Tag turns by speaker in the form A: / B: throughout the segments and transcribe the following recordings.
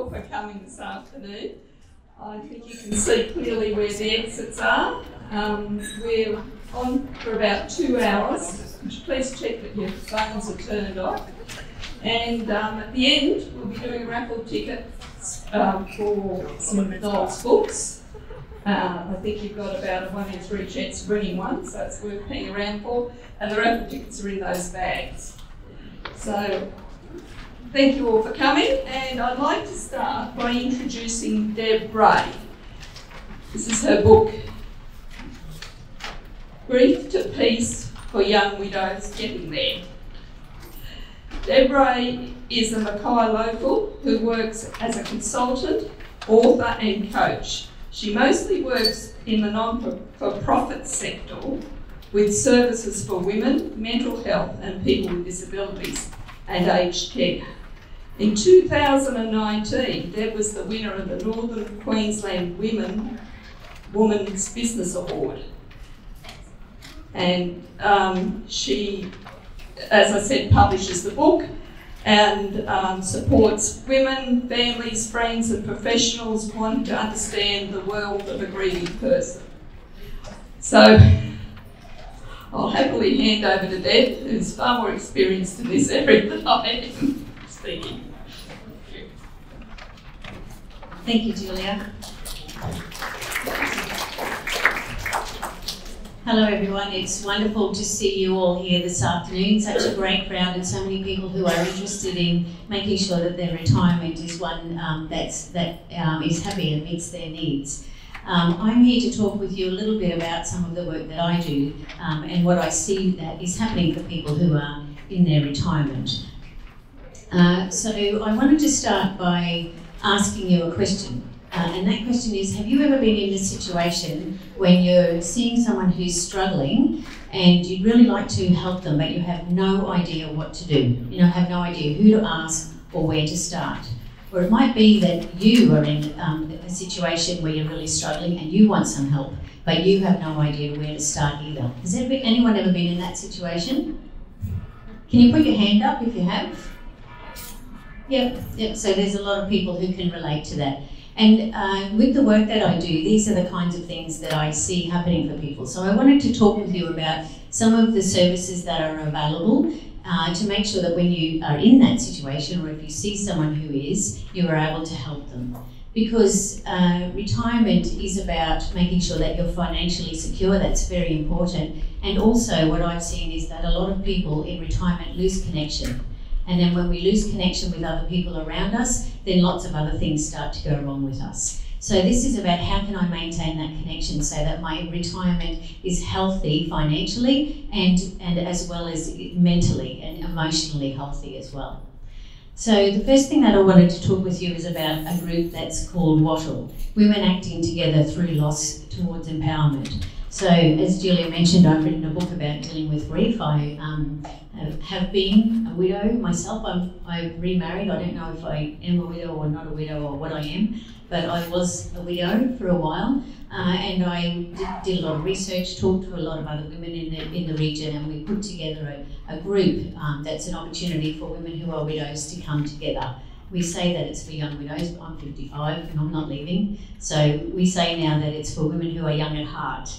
A: all for coming this afternoon. I think you can see clearly where the exits are. Um, we're on for about two hours. Please check that your phones are turned off. And um, at the end, we'll be doing raffle ticket um, for some Noel's books. Uh, I think you've got about a one in three chance of winning one, so it's worth hanging around for. And the raffle tickets are in those bags. So, thank you all for coming, and I'd like to start by introducing Deb Rae. This is her book, Grief to Peace for Young Widows Getting There. Deb Rae is a Mackay local who works as a consultant, author, and coach. She mostly works in the non for profit sector with services for women, mental health, and people with disabilities and aged care. In 2019, Deb was the winner of the Northern Queensland Women Women's Business Award. And um, she, as I said, publishes the book and um, supports women, families, friends, and professionals wanting to understand the world of a grieving person. So, I'll happily hand over to Deb, who's far more experienced in this area than I am speaking.
B: Thank you, Julia. Hello, everyone. It's wonderful to see you all here this afternoon. Such a great crowd, and so many people who are interested in making sure that their retirement is one um, that's that um, is happy and meets their needs. Um, I'm here to talk with you a little bit about some of the work that I do um, and what I see that is happening for people who are in their retirement. Uh, so I wanted to start by asking you a question. Uh, and that question is Have you ever been in a situation when you're seeing someone who's struggling and you'd really like to help them, but you have no idea what to do? You know, have no idea who to ask or where to start. Or it might be that you are in um, a situation where you're really struggling and you want some help, but you have no idea where to start either. Has anyone ever been in that situation? Can you put your hand up if you have? Yep, yep. So there's a lot of people who can relate to that. And uh, with the work that I do, these are the kinds of things that I see happening for people. So I wanted to talk with you about some of the services that are available uh, to make sure that when you are in that situation or if you see someone who is, you are able to help them. Because uh, retirement is about making sure that you're financially secure, that's very important. And also, what I've seen is that a lot of people in retirement lose connection. And then when we lose connection with other people around us, then lots of other things start to go wrong with us. So this is about how can I maintain that connection so that my retirement is healthy financially and, and as well as mentally and emotionally healthy as well. So the first thing that I wanted to talk with you is about a group that's called Wattle, Women Acting Together Through Loss Towards Empowerment. So, as Julia mentioned, I've written a book about dealing with grief. I um, have been a widow myself. I'm, I've remarried. I don't know if I am a widow or not a widow or what I am, but I was a widow for a while. Uh, and I did, did, a lot of research, talked to a lot of other women in the, in the region, and we put together a, a group um, that's an opportunity for women who are widows to come together we say that it's for young widows, but I'm 55 and I'm not leaving. So we say now that it's for women who are young at heart.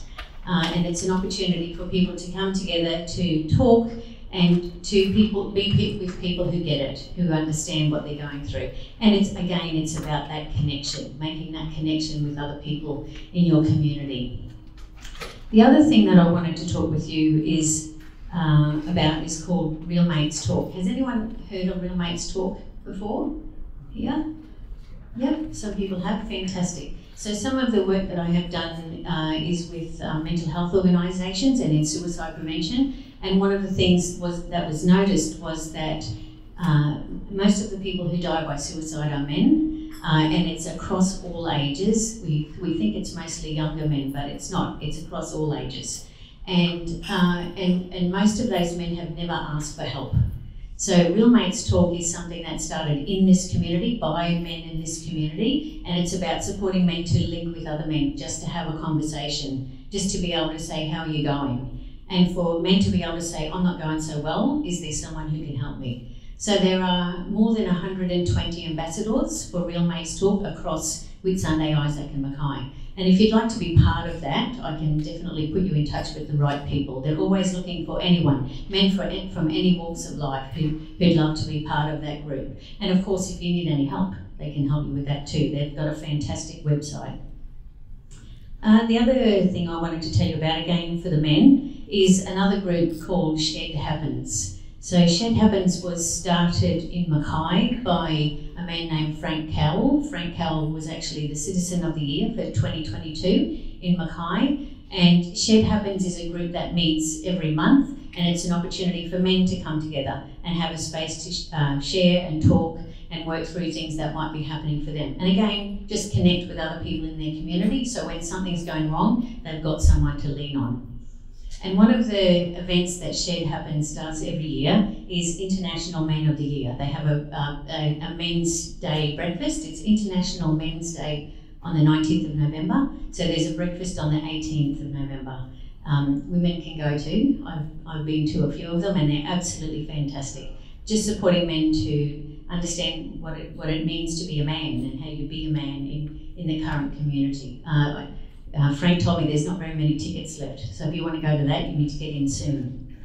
B: Uh, and it's an opportunity for people to come together to talk and to people be with people who get it, who understand what they're going through. And it's again, it's about that connection, making that connection with other people in your community. The other thing that I wanted to talk with you is uh, about is called Real Mates Talk. Has anyone heard of Real Mates Talk before? Yeah? Yep, some people have. Fantastic. So some of the work that I have done uh, is with uh, mental health organisations and in suicide prevention. And one of the things was that was noticed was that uh, most of the people who die by suicide are men, uh, and it's across all ages. We, we think it's mostly younger men, but it's not. It's across all ages. And, uh, and, and most of those men have never asked for help. So Real Mates Talk is something that started in this community by men in this community, and it's about supporting men to link with other men, just to have a conversation, just to be able to say, how are you going? And for men to be able to say, I'm not going so well, is there someone who can help me? So there are more than 120 ambassadors for Real Mates Talk across Whitsunday, Isaac and Mackay. And if you'd like to be part of that, I can definitely put you in touch with the right people. They're always looking for anyone, men from any walks of life who, who'd love to be part of that group. And of course, if you need any help, they can help you with that too. They've got a fantastic website. Uh, the other thing I wanted to tell you about again for the men is another group called Shed Happens. So Shed Happens was started in Mackay by a man named Frank Cowell. Frank Cowell was actually the Citizen of the Year for 2022 in Mackay. And Shed Happens is a group that meets every month, and it's an opportunity for men to come together and have a space to uh, share and talk and work through things that might be happening for them. And again, just connect with other people in their community so when something's going wrong, they've got someone to lean on. And one of the events that Shed Happens does every year is International Men of the Year. They have a, a, a Men's Day breakfast. It's International Men's Day on the 19th of November. So there's a breakfast on the 18th of November. Um, women can go to. I've, I've been to a few of them and they're absolutely fantastic. Just supporting men to understand what it, what it means to be a man and how you be a man in, in the current community. Uh, uh, Frank told me there's not very many tickets left, so if you want to go to that, you need to get in soon.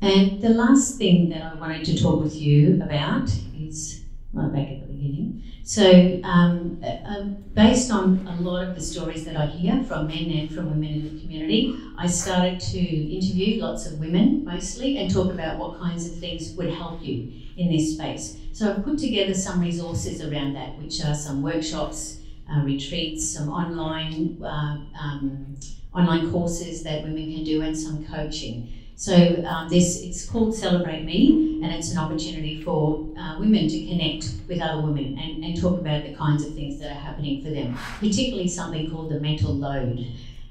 B: And the last thing that I wanted to talk with you about is right back at the beginning. So, um, uh, based on a lot of the stories that I hear from men and from women in the community, I started to interview lots of women mostly and talk about what kinds of things would help you in this space. So, I've put together some resources around that, which are some workshops uh, retreats, some online uh, um, online courses that women can do, and some coaching. So um, this it's called Celebrate Me, and it's an opportunity for uh, women to connect with other women and, and talk about the kinds of things that are happening for them, particularly something called the mental load.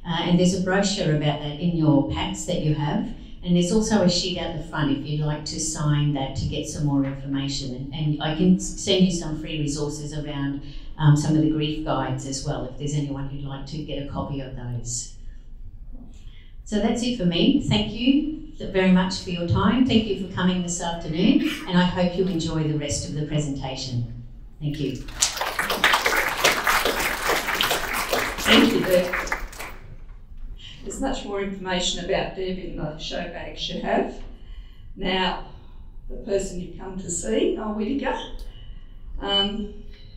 B: Uh, and there's a brochure about that in your packs that you have. And there's also a sheet out the front if you'd like to sign that to get some more information. And, and I can send you some free resources around um, some of the grief guides as well, if there's anyone who'd like to get a copy of those. So that's it for me. Thank you very much for your time. Thank you for coming this afternoon, and I hope you enjoy the rest of the presentation. Thank you.
A: Thank you, Deb. There's much more information about Deb in the show bags you have. Now, the person you've come to see, Noel Whittaker, um,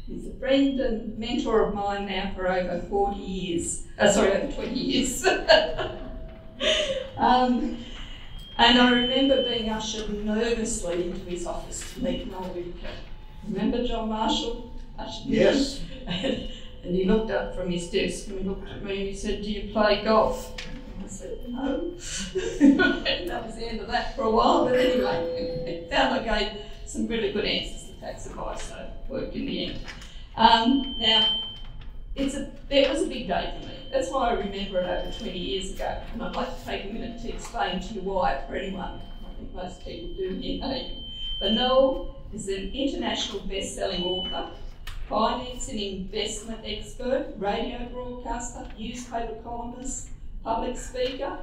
A: He's a friend and mentor of mine now for over 40 years. Uh, sorry, over 20 years. um, and I remember being ushered nervously into his office to meet Noel Whittaker. Remember John Marshall? Ushered
C: yes.
A: and he looked up from his desk and he looked at me and he said, Do you play golf? I said, No. and that was the end of that for a while, but anyway, it I found I gave some really good answers tax advice, so it worked in the end. Um, now, it's a, it was a big day for me. That's why I remember it over 20 years ago. And I'd like to take a minute to explain to you why for anyone. I think most people do here know. But Noel is an international best-selling author, finance and investment expert, radio broadcaster, newspaper columnist, public speaker,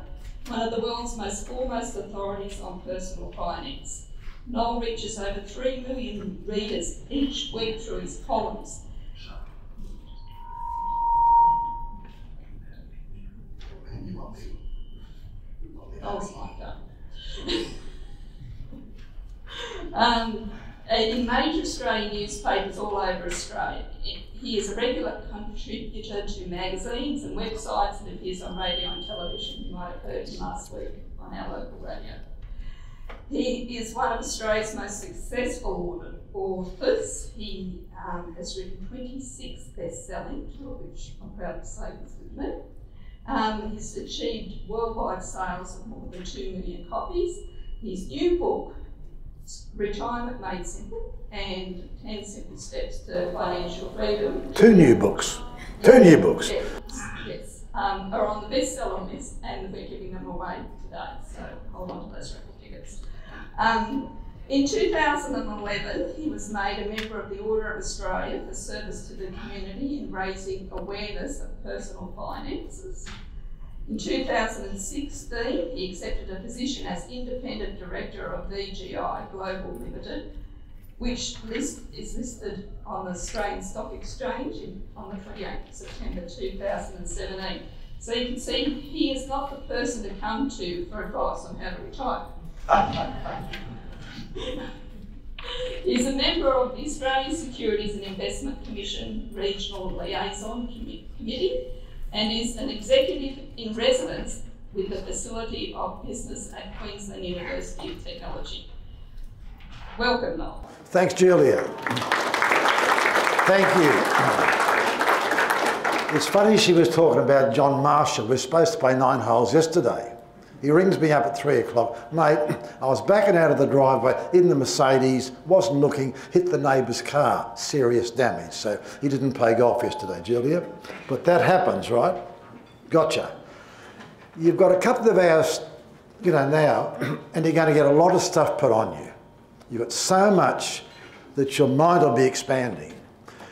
A: one of the world's most foremost authorities on personal finance. Noel reaches over 3 million readers each week through his columns. Noel's like that. um, in major Australian newspapers all over Australia. He is a regular contributor to magazines and websites and appears on radio and television. You might have heard him last week on our local radio. He is one of Australia's most successful authors. He um, has written 26 best-selling, which I'm proud to say was with me. Um, he's achieved worldwide sales of more than 2 million copies. His new book, Retirement Made Simple, and 10 Simple Steps to Financial Freedom.
C: Two new books. Two new books.
A: Yes, yes um, are on the bestseller list, and we're giving them away today, so hold on to those records. Um, in 2011, he was made a member of the Order of Australia for service to the community in raising awareness of personal finances. In 2016, he accepted a position as independent director of VGI Global Limited, which list is listed on the Australian Stock Exchange in, on the 28th of September 2017. So you can see he is not the person to come to for advice on how to retire. He's a member of the Australian Securities and Investment Commission Regional Liaison Committee and is an executive in residence with the Facility of Business at Queensland University of Technology. Welcome, Noel.
C: Thanks, Julia. Thank you. It's funny she was talking about John Marshall. We were supposed to play nine holes yesterday. He rings me up at three o'clock. Mate, I was backing out of the driveway in the Mercedes, wasn't looking, hit the neighbour's car, serious damage. So he didn't play golf yesterday, Julia. But that happens, right? Gotcha. You've got a couple of hours, you know, now, and you're going to get a lot of stuff put on you. You've got so much that your mind will be expanding.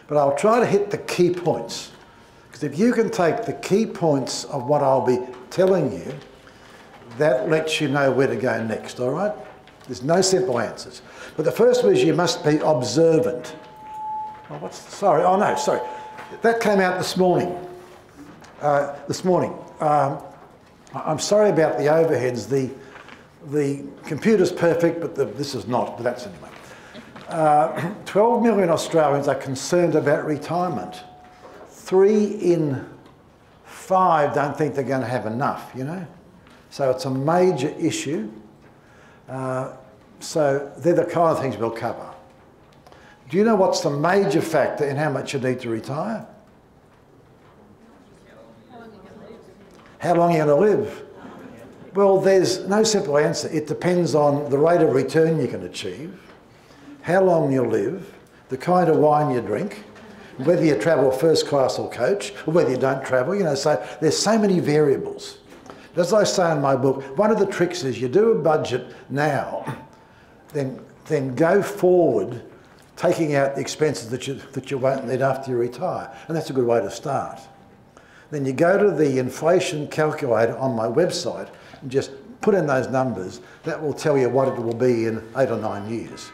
C: But I'll try to hit the key points. Because if you can take the key points of what I'll be telling you, that lets you know where to go next, all right? There's no simple answers. But the first was you must be observant. Oh, what's, sorry, oh no, sorry. That came out this morning. Uh, this morning. Um, I'm sorry about the overheads. The, the computer's perfect, but the, this is not, but that's anyway. Uh, 12 million Australians are concerned about retirement. Three in five don't think they're going to have enough, you know? So it's a major issue. Uh, so they're the kind of things we'll cover. Do you know what's the major factor in how much you need to retire? How long are you going to live? Well, there's no simple answer. It depends on the rate of return you can achieve, how long you live, the kind of wine you drink, whether you travel first class or coach, or whether you don't travel. You know, so there's so many variables. As I say in my book, one of the tricks is you do a budget now, then, then go forward taking out the expenses that you, that you won't need after you retire. And that's a good way to start. Then you go to the inflation calculator on my website and just put in those numbers. That will tell you what it will be in eight or nine years.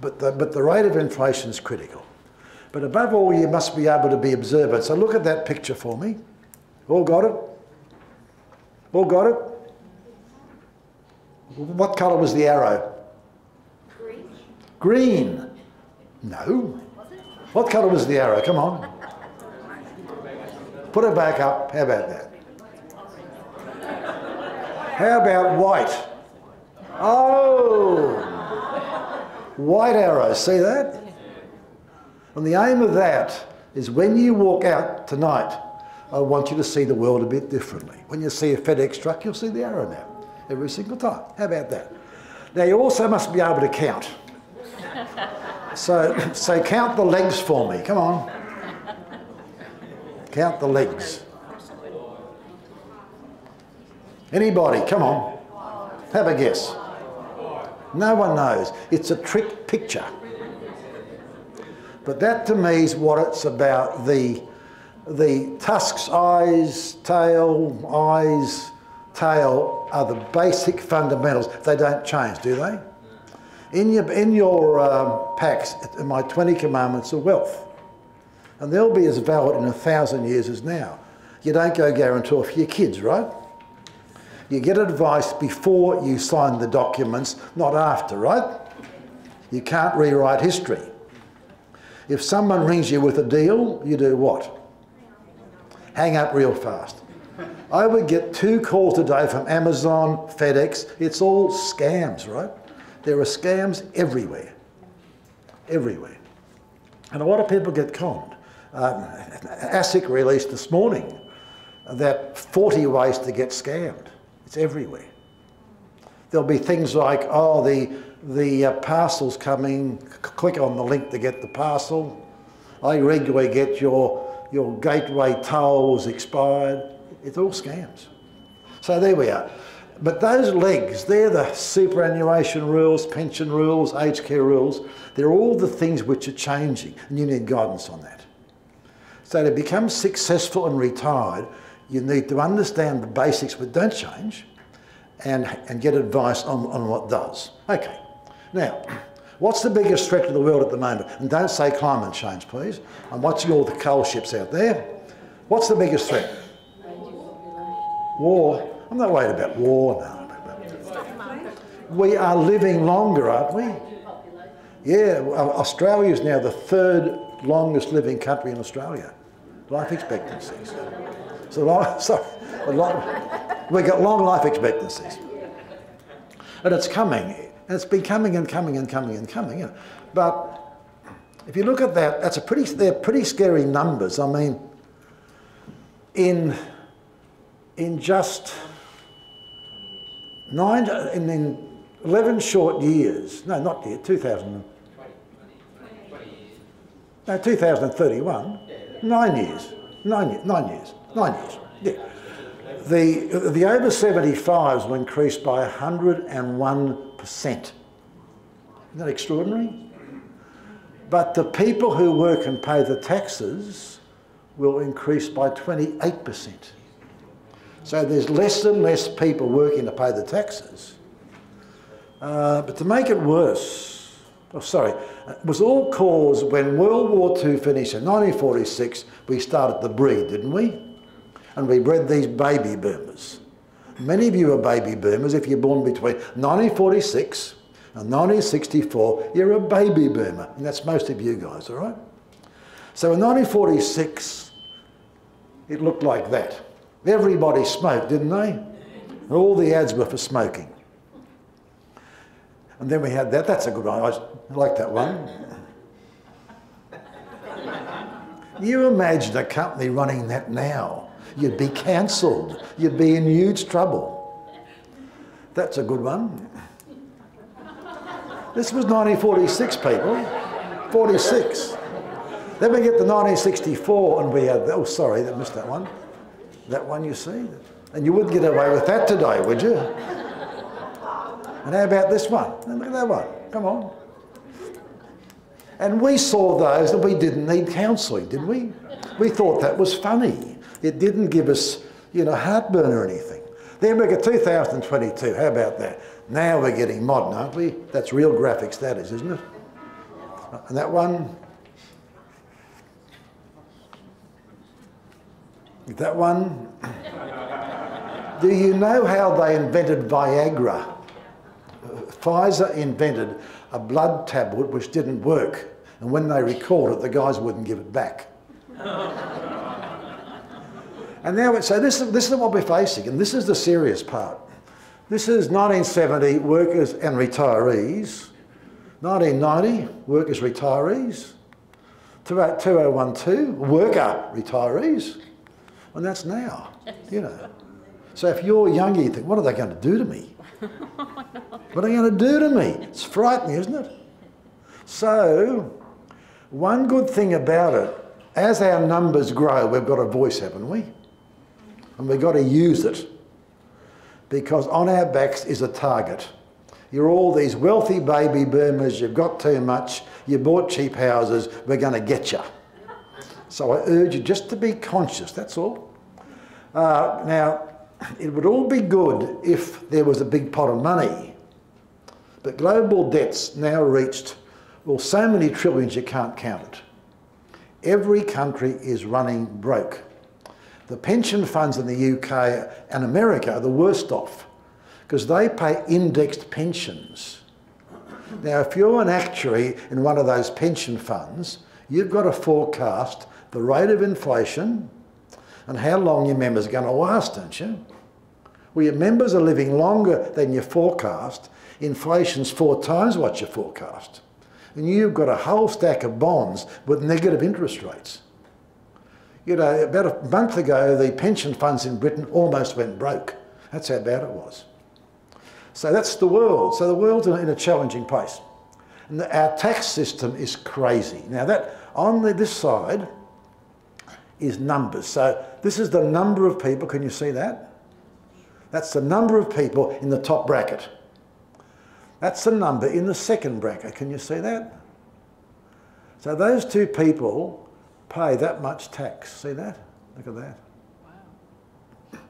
C: But the, but the rate of inflation is critical. But above all, you must be able to be observant. So look at that picture for me. All got it? All got it? What colour was the arrow? Green. Green. No. What colour was the arrow? Come on. Put it back up. How about that? How about white? Oh! White arrow. See that? And the aim of that is when you walk out tonight, I want you to see the world a bit differently. When you see a FedEx truck, you'll see the arrow now every single time. How about that? Now, you also must be able to count. so, so count the legs for me. Come on. Count the legs. Anybody? Come on. Have a guess. No one knows. It's a trick picture. But that to me is what it's about the the tusks, eyes, tail, eyes, tail are the basic fundamentals. They don't change, do they? In your, in your um, packs, my 20 commandments of wealth. And they'll be as valid in a thousand years as now. You don't go guarantor for your kids, right? You get advice before you sign the documents, not after, right? You can't rewrite history. If someone rings you with a deal, you do what? Hang up real fast. I would get two calls a day from Amazon, FedEx. It's all scams, right? There are scams everywhere. Everywhere. And a lot of people get conned. Um, ASIC released this morning that 40 ways to get scammed. It's everywhere. There'll be things like, oh, the, the uh, parcel's coming, click on the link to get the parcel. I regularly get your your gateway tolls expired. It's all scams. So there we are. But those legs, they're the superannuation rules, pension rules, aged care rules. They're all the things which are changing, and you need guidance on that. So to become successful and retired, You need to understand the basics but don't change and, and get advice on, on what does. Okay, now, what's the biggest threat to the world at the moment? And don't say climate change, please. I'm watching all the coal ships out there. What's the biggest threat? War. I'm not worried about war, now. We are living longer, aren't we? Yeah, Australia is now the third longest living country in Australia. Life expectancies. So, sorry, we've got long life expectancies. And it's coming. It's been coming and coming and coming and coming. But if you look at that, that's a pretty, they're pretty scary numbers. I mean, in, in just nine, in, in 11 short years, no, not yet, 2000, no, 2031, nine years, nine, years, nine years, nine years. Yeah. The, the over 75s were increased by 101%. Isn't that extraordinary? But the people who work and pay the taxes will increase by 28%. So there's less and less people working to pay the taxes. Uh, but to make it worse, oh, sorry, it was all caused when World War II finished in 1946, we started the breed, didn't we? And we bred these baby boomers. Many of you are baby boomers. If you're born between 1946 and 1964, you're a baby boomer. And that's most of you guys, all right? So in 1946, it looked like that. Everybody smoked, didn't they? all the ads were for smoking. And then we had that. That's a good one. I like that one. You imagine a company running that now. You'd be cancelled. You'd be in huge trouble. That's a good one. This was 1946, people. 46. Then we get to 1964 and we had, oh, sorry, I missed that one. That one you see? And you wouldn't get away with that today, would you? And how about this one? And look at that one. Come on. And we saw those that we didn't need counselling, didn't we? We thought that was funny. It didn't give us, you know, heartburn or anything. Then we get 2022. How about that? Now we're getting modern, aren't we? That's real graphics, that is, isn't it? And that one. That one. Do you know how they invented Viagra? Pfizer invented a blood tablet which didn't work. And when they recalled it, the guys wouldn't give it back. And now, so this, this is what we're facing, and this is the serious part. This is 1970 workers and retirees, 1990 workers retirees, 2012 worker retirees, and that's now, you know. So if you're younger, you think, what are they going to do to me? What are they going to do to me? It's frightening, isn't it? So, one good thing about it, as our numbers grow, we've got a voice, haven't we? And we've got to use it. Because on our backs is a target. You're all these wealthy baby boomers, you've got too much, you bought cheap houses, we're going to get you. So I urge you just to be conscious, that's all. Uh, now, it would all be good if there was a big pot of money. But global debt's now reached, well, so many trillions you can't count it. Every country is running broke. The pension funds in the UK and America are the worst off because they pay indexed pensions. Now, if you're an actuary in one of those pension funds, you've got to forecast the rate of inflation and how long your members are going to last, don't you? Well, your members are living longer than your forecast. Inflation's four times what you forecast. And you've got a whole stack of bonds with negative interest rates. You know, about a month ago, the pension funds in Britain almost went broke. That's how bad it was. So that's the world. So the world's in a challenging place. And our tax system is crazy. Now that, on the, this side, is numbers. So this is the number of people, can you see that? That's the number of people in the top bracket. That's the number in the second bracket. Can you see that? So those two people pay that much tax. See that? Look at that. Wow.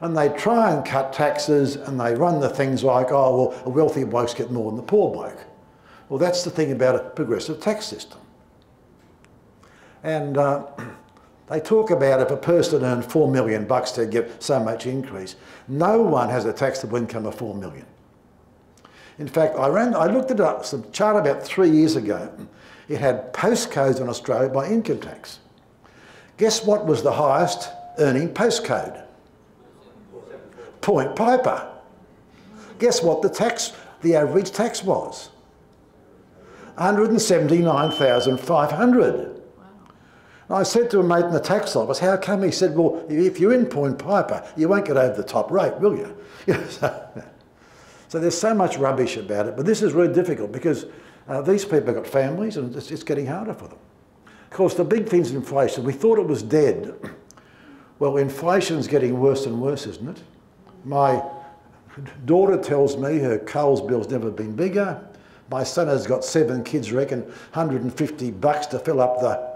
C: And they try and cut taxes and they run the things like, oh, well, a wealthy bloke's get more than the poor bloke. Well, that's the thing about a progressive tax system. And uh, they talk about if a person earned four million bucks to get so much increase. No one has a taxable income of four million. In fact, I, ran, I looked at up some chart about three years ago. It had postcodes in Australia by income tax. Guess what was the highest earning postcode? Point Piper. Guess what the tax, the average tax was? 179,500. I said to a mate in the tax office, how come? He said, well, if you're in Point Piper, you won't get over the top rate, will you? so, there's so much rubbish about it, but this is really difficult because uh, these people have got families and it's, it's getting harder for them. Of course, the big thing's inflation. We thought it was dead. Well, inflation's getting worse and worse, isn't it? My daughter tells me her Coles bill's never been bigger. My son has got seven kids, reckon 150 bucks to fill up the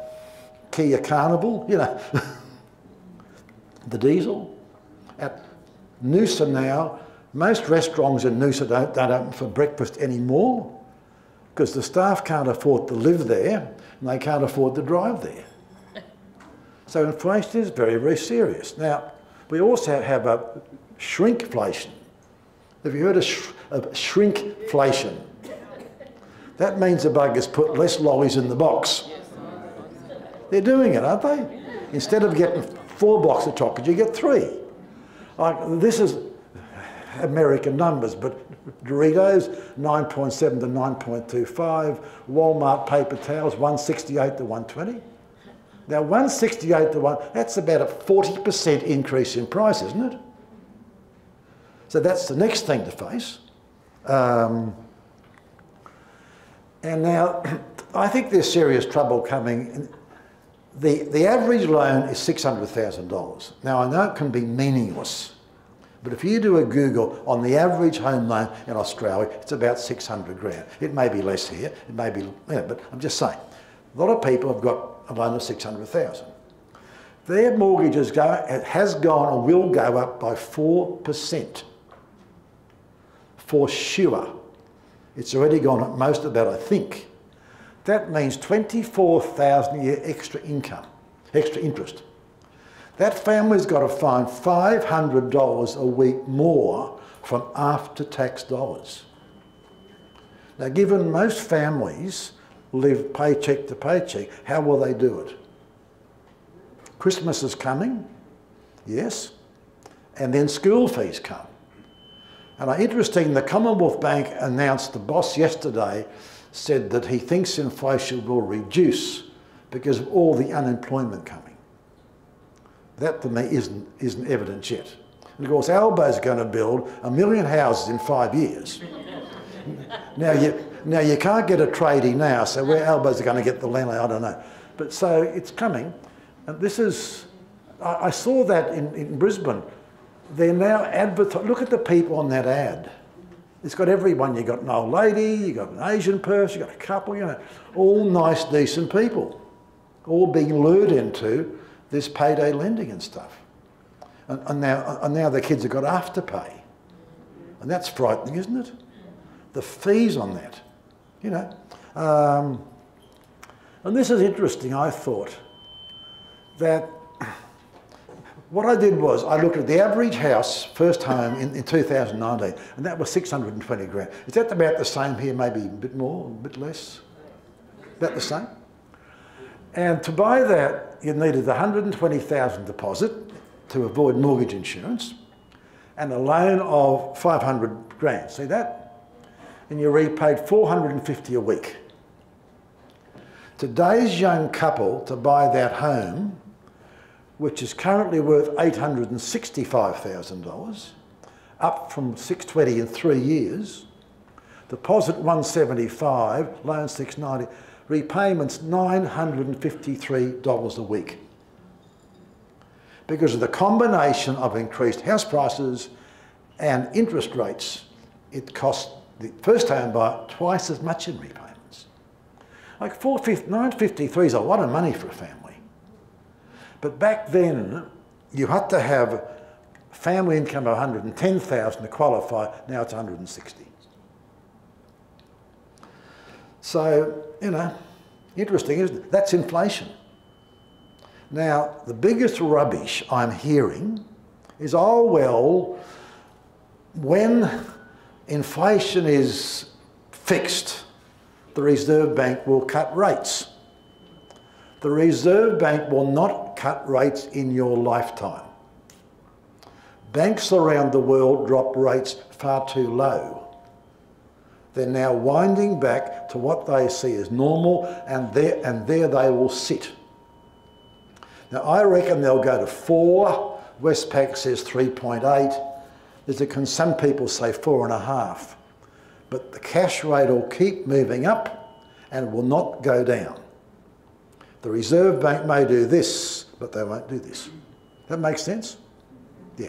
C: Kia Carnival, you know, the diesel. At Noosa now, most restaurants in Noosa don't, don't open for breakfast anymore because the staff can't afford to live there and they can't afford to drive there. So inflation is very, very serious. Now, we also have a shrinkflation. Have you heard of, sh of shrinkflation? That means the buggers put less lollies in the box. They're doing it, aren't they? Instead of getting four boxes of chocolates, you get three. Like this is American numbers, but Doritos 9.7 to 9.25, Walmart paper towels 168 to 120. Now 168 to 1, that's about a 40% increase in price, isn't it? So that's the next thing to face. Um, and now, I think there's serious trouble coming. The, the average loan is $600,000. Now, I know it can be meaningless, but if you do a Google on the average home loan in Australia, it's about 600 grand. It may be less here, it may be, but I'm just saying. A lot of people have got a loan of 600,000. Their mortgages go, has gone or will go up by 4%. For sure. It's already gone up most of that, I think. That means 24,000 a year extra income, extra interest. That family's got to find $500 a week more from after-tax dollars. Now, given most families live paycheck to paycheck, how will they do it? Christmas is coming, yes, and then school fees come. And uh, interesting, the Commonwealth Bank announced, the boss yesterday said that he thinks inflation will reduce because of all the unemployment coming. That to me isn't, isn't evidence yet. And of course, Albo's going to build a million houses in five years. now, you, now, you can't get a tradie now, so where Albo's going to get the land, I don't know. But so it's coming. And this is, I, I saw that in, in Brisbane they're now advertising. Look at the people on that ad. It's got everyone. You've got an old lady, you've got an Asian person, you've got a couple, you know, all nice, decent people, all being lured into this payday lending and stuff. And, and now, and now the kids have got afterpay. And that's frightening, isn't it? The fees on that, you know. Um, and this is interesting, I thought, that what I did was I looked at the average house, first home in, in 2019, and that was 620 grand. Is that about the same here, maybe a bit more, a bit less? About the same? And to buy that, you needed 120,000 deposit to avoid mortgage insurance and a loan of 500 grand. See that? And you repaid 450 a week. Today's young couple to buy that home which is currently worth $865,000, up from 620 in three years. Deposit 175, loan 690, repayments $953 a week. Because of the combination of increased house prices and interest rates, it costs the first home buyer twice as much in repayments. Like 953 is a lot of money for a family. But back then, you had to have family income of 110,000 to qualify, now it's 160. So, you know, interesting, isn't it? That's inflation. Now, the biggest rubbish I'm hearing is, oh, well, when inflation is fixed, the Reserve Bank will cut rates. The Reserve Bank will not cut rates in your lifetime. Banks around the world drop rates far too low. They're now winding back to what they see as normal, and there, and there they will sit. Now, I reckon they'll go to four. Westpac says 3.8. There's a, some people say four and a half. But the cash rate will keep moving up and will not go down. The Reserve Bank may do this, but they won't do this. That makes sense? Yeah.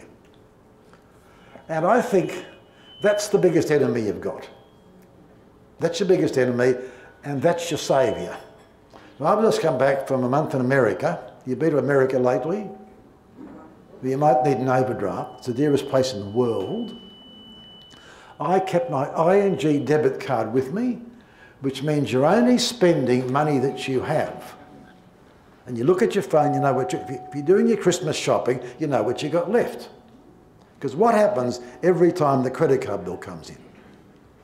C: And I think that's the biggest enemy you've got. That's your biggest enemy, and that's your saviour. Now, I've just come back from a month in America. You've been to America lately? You might need an overdraft. It's the dearest place in the world. I kept my ING debit card with me, which means you're only spending money that you have and you look at your phone, you know what you, if you're doing your Christmas shopping, you know what you got left. Because what happens every time the credit card bill comes in?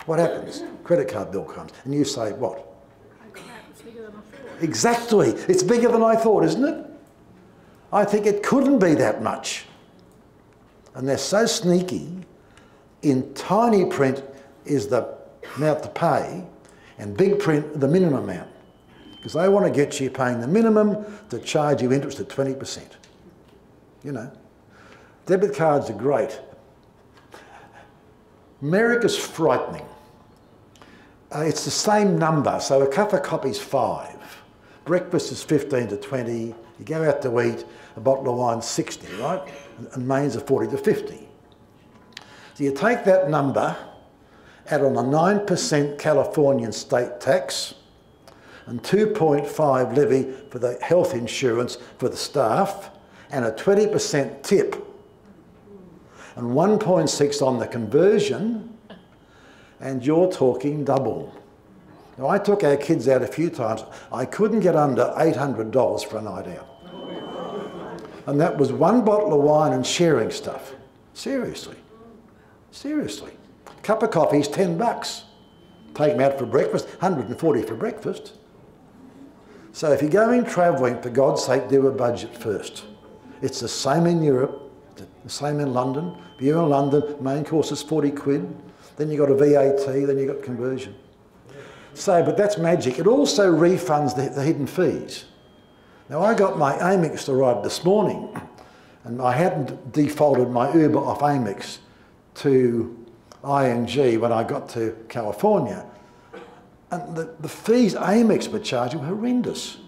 C: What happens? Credit card bill comes, and you say, what? Exactly. It's bigger than I thought, isn't it? I think it couldn't be that much. And they're so sneaky. In tiny print is the amount to pay, and big print, the minimum amount because they want to get you paying the minimum to charge you interest at 20%. You know, debit cards are great. America's frightening. Uh, it's the same number, so a cup of coffee's five. Breakfast is 15 to 20. You go out to eat, a bottle of wine 60, right? And mains are 40 to 50. So you take that number, add on a 9% Californian state tax, and 2.5 levy for the health insurance for the staff and a 20% tip and 1.6 on the conversion and you're talking double. Now I took our kids out a few times. I couldn't get under $800 for a night out. And that was one bottle of wine and sharing stuff. Seriously. Seriously. A cup of coffee is 10 bucks. Take them out for breakfast, 140 for breakfast. So if you're going travelling, for God's sake, do a budget first. It's the same in Europe, the same in London. If you're in London, main course is 40 quid. Then you've got a VAT, then you've got conversion. So, but that's magic. It also refunds the, the hidden fees. Now, I got my Amex to arrive this morning, and I hadn't defaulted my Uber off Amex to ING when I got to California. And the, the fees Amex were charging were horrendous.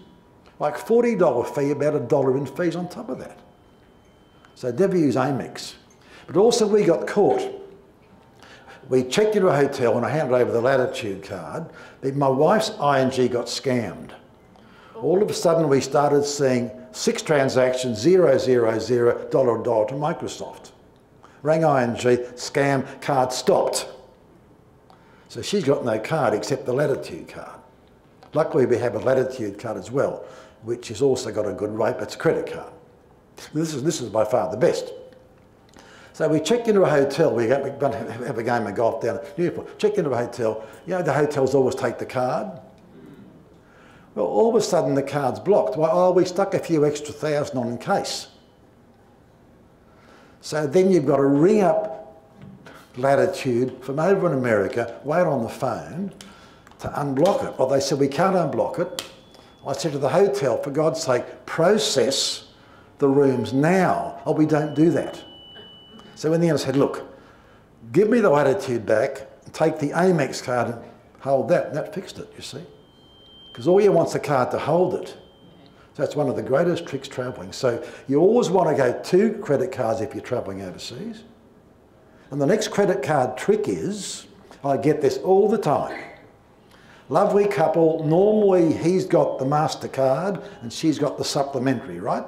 C: Like $40 fee, about a dollar in fees on top of that. So never use Amex. But also we got caught. We checked into a hotel and I handed over the Latitude card. My wife's ING got scammed. All of a sudden we started seeing six transactions, zero, zero, zero, dollar, dollar to Microsoft. Rang ING, scam, card stopped. So she's got no card except the Latitude card. Luckily, we have a Latitude card as well, which has also got a good rate, but it's a credit card. This is, this is by far the best. So we checked into a hotel, we have a game of golf down at Newport, checked into a hotel, you know the hotels always take the card. Well, all of a sudden the card's blocked. Well, oh, we stuck a few extra thousand on in case. So then you've got to ring up latitude from over in America, wait on the phone to unblock it. Well, they said, we can't unblock it. I said to the hotel, for God's sake, process the rooms now. Oh, we don't do that. So in the end, I said, look, give me the latitude back, take the Amex card and hold that. And that fixed it, you see. Because all you want's the card to hold it. So that's one of the greatest tricks travelling. So you always want to go two credit cards if you're travelling overseas. And the next credit card trick is, I get this all the time. Lovely couple, normally he's got the MasterCard and she's got the supplementary, right?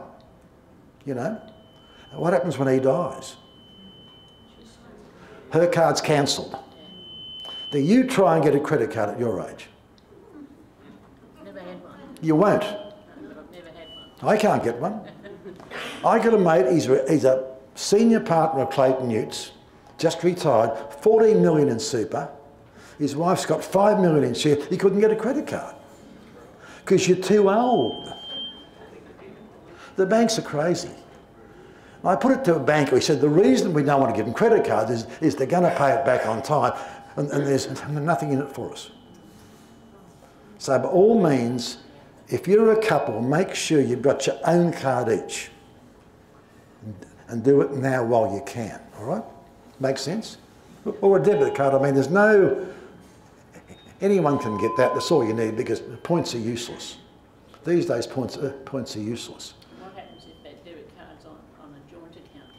C: You know? What happens when he dies? Her card's cancelled. Do you try and get a credit card at your age?
D: Never had one.
C: You won't. I can't get one. I got a mate, he's a, he's a senior partner of Clayton Utz, just retired, 14 million in super. His wife's got 5 million in shares. He couldn't get a credit card because you're too old. The banks are crazy. I put it to a banker, he said, the reason we don't want to give them credit cards is, is they're going to pay it back on time and, and there's nothing in it for us. So by all means, if you're a couple, make sure you've got your own card each. And, and do it now while you can, all right? Makes sense? Or a debit card, I mean, there's no... Anyone can get that, that's all you need because points are useless. These days, points, uh, points are useless.
D: What happens if that debit card's on, on a joint account?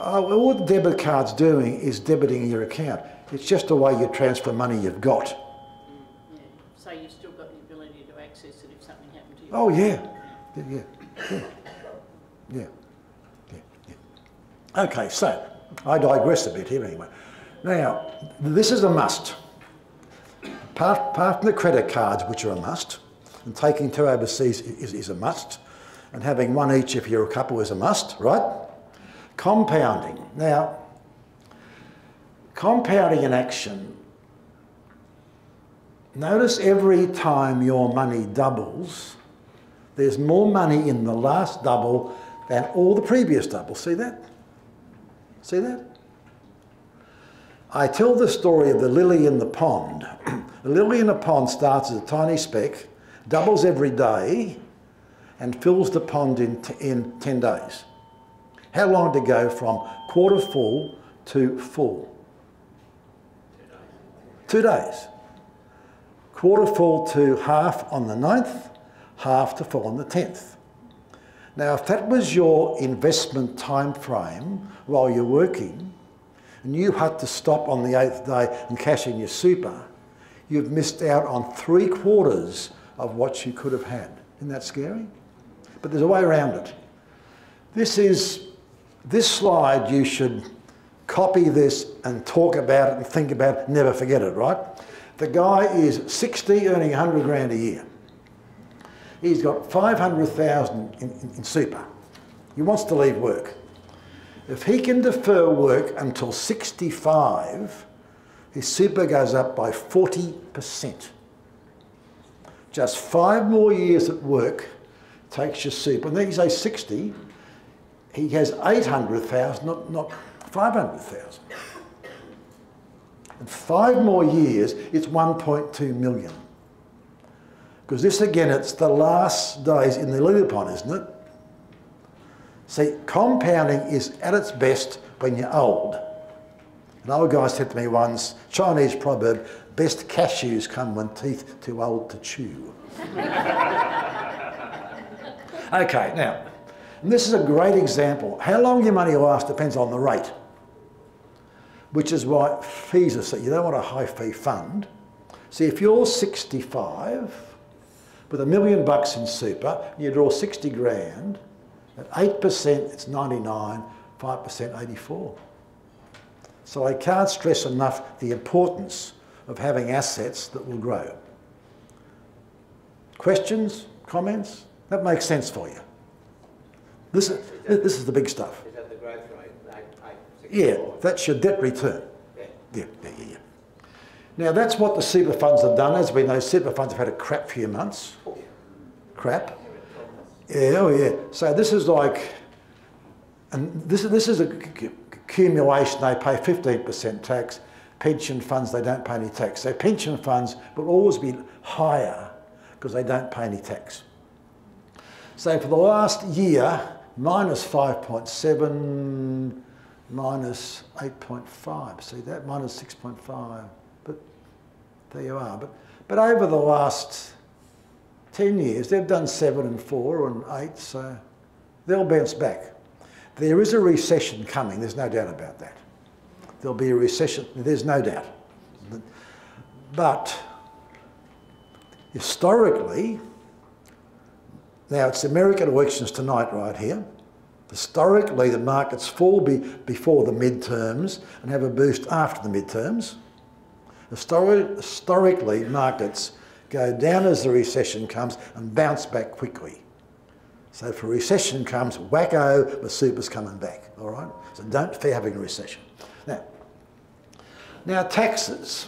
C: Oh, well, all the debit card's doing is debiting your account. It's just a way you transfer money you've got.
D: Yeah, so you've still got the ability to access it if something happened to you?
C: Oh, yeah. Yeah, yeah, yeah. Yeah, yeah, yeah. Okay, so I digress a bit here anyway. Now, this is a must. Apart, apart from the credit cards, which are a must, and taking two overseas is, is a must, and having one each if you're a couple is a must, right? Compounding. Now, compounding in action. Notice every time your money doubles, there's more money in the last double than all the previous doubles. See that? See that? I tell the story of the lily in the pond. the lily in the pond starts as a tiny speck, doubles every day, and fills the pond in, in 10 days. How long to go from quarter full to full? Two days. Quarter full to half on the 9th, half to full on the 10th. Now, if that was your investment time frame while you're working, and you had to stop on the eighth day and cash in your super, you've missed out on three quarters of what you could have had. Isn't that scary? But there's a way around it. This is this slide. You should copy this and talk about it and think about it. Never forget it. Right? The guy is 60, earning 100 grand a year. He's got 500,000 in, in, in super. He wants to leave work. If he can defer work until 65, his super goes up by 40%. Just five more years at work takes your super. And then he's say 60, he has 800,000, not, not 500,000. In five more years, it's 1.2 million. Because this again, it's the last days in the lily pond, isn't it? See, compounding is at its best when you're old. An old guy said to me once, Chinese proverb, best cashews come when teeth too old to chew. okay, now, this is a great example. How long your money lasts depends on the rate, which is why fees are set. You don't want a high fee fund. See, if you're 65 with a million bucks in super, you draw 60 grand, at 8% it's 99, 5% 84. So I can't stress enough the importance of having assets that will grow. Questions? Comments? That makes sense for you. This is, this is the big stuff.
E: Is that the growth rate? Eight, eight, six,
C: Yeah, that's your debt return.
E: Yeah.
C: Yeah, yeah, yeah. Now that's what the super funds have done. As we know, super funds have had a crap few months. Crap. Yeah, oh yeah. So this is like, and this, is this is a accumulation. They pay 15% tax. Pension funds, they don't pay any tax. So pension funds will always be higher because they don't pay any tax. So for the last year, minus 5.7, minus 8.5. See that? Minus 6.5. But there you are. But, but over the last 10 years, they've done 7 and 4 and 8, so they'll bounce back. There is a recession coming, there's no doubt about that. There'll be a recession, there's no doubt. But historically, now it's American elections tonight, right here. Historically, the markets fall be, before the midterms and have a boost after the midterms. Histori- historically, markets go down as the recession comes and bounce back quickly. So if a recession comes, wacko, the super's coming back, all right? So don't fear having a recession. Now, now taxes.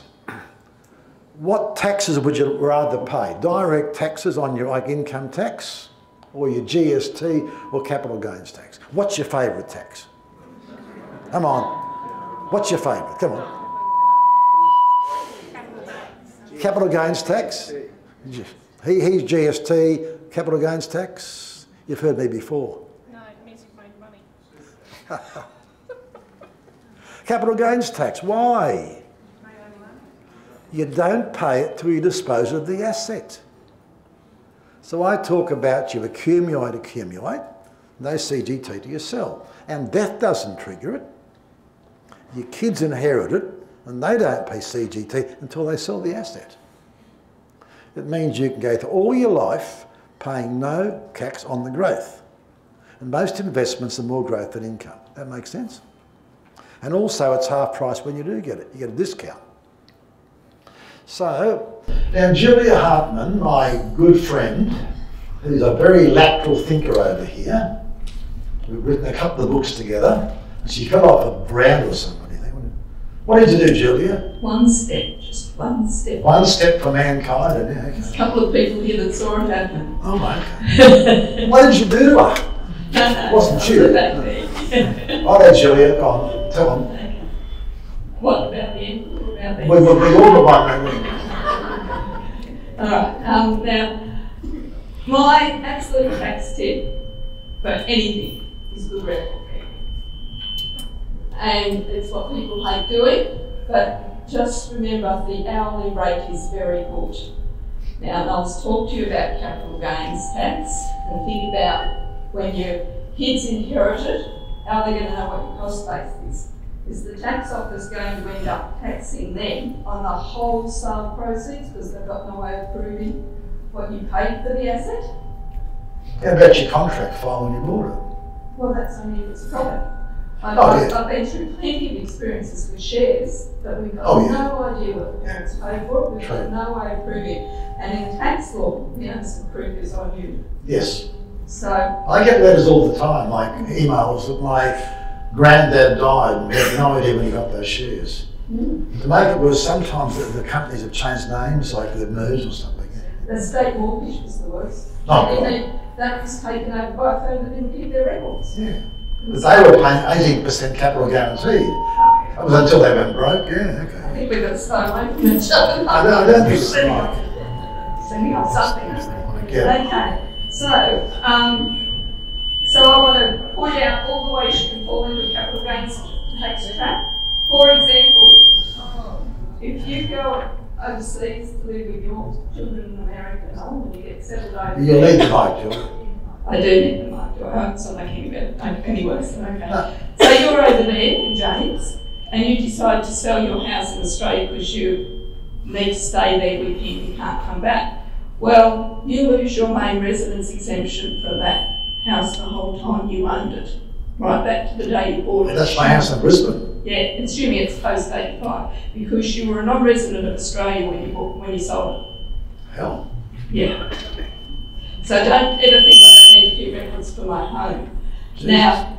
C: What taxes would you rather pay? Direct taxes on your like income tax or your GST or capital gains tax? What's your favourite tax? Come on. What's your favourite? Come on. Capital gains tax? He, he's GST, capital gains tax. You've heard me before.
D: No, it means you've made money.
C: Capital gains tax. Why? You don't pay it till you dispose of the asset. So I talk about you accumulate, accumulate, no CGT to your sell. And death doesn't trigger it. Your kids inherit it and they don't pay CGT until they sell the asset. It means you can go through all your life paying no tax on the growth. And most investments are more growth than income. That makes sense? And also it's half price when you do get it. You get a discount. So, now Julia Hartman, my good friend, who's a very lateral thinker over here, we've written a couple of books together, and she fell off a brand or something. What did you do, Julia?
A: One step, just one step.
C: One step for mankind. And, yeah,
A: There's a couple of people here that saw it happen.
C: Oh, my. God. what did you do to her? Wasn't
A: I'll
C: she?
A: put it back there.
C: Oh, there, Julia. Go on. Tell them.
A: What about about them?
C: We be all the one. Won't?
A: Alright, um, now, my absolute tax tip for anything is good record. And it's what people hate doing, but just remember the hourly rate is very good. Now, I'll talk to you about capital gains tax and think about when your kids inherit it, how they're going to know what your cost base is. Is the tax office going to end up taxing them on the whole sale proceeds because they've got no way of proving what you paid for the asset?
C: How about your contract file when you bought it?
A: Well, that's only if it's profit.
C: Oh,
A: I've, Oh,
C: yeah.
A: I've been through plenty of experiences with shares that we've got
C: Oh, yeah.
A: no idea what the parents paid for it, we've got
C: True.
A: no way of proving it. And in tax law, the onus of proof is on you.
C: Yes.
A: So,
C: I get letters all the time, like emails that my granddad died and we had no idea when he got those shares.
A: mm,
C: To make it worse, sometimes the, the companies have changed names, like they've merged or something.
A: the Estate Mortgage was the worst.
C: Oh,
A: And then that was taken over by a firm that didn't keep their records.
C: Yeah. But they were paying 18% capital guaranteed. That was until they went broke, yeah,
A: I
C: okay.
A: think we've got to start away from each other.
C: I don't, I don't think it's
A: Sending Sending off something. Okay, so, um, so I want to point out all the ways you can fall into a capital gains tax trap. For example, if you go overseas to live with your children in America, when you get settled over
C: You need the mic, Jill.
A: I do need the mic, do I? it's not making it better, any worse, okay. So you're over there, James, and you decide to sell your house in Australia because you need to stay there with him, you can't come back. Well, you lose your main residence exemption for that house the whole time you owned it, right back to the day you bought it.
C: That's my house in Brisbane.
A: Yeah, assuming it's post eighty-five, because you were a non-resident of Australia when you bought, when you sold it.
C: Hell.
A: Yeah. So don't ever think I don't need to keep records for my home. Now,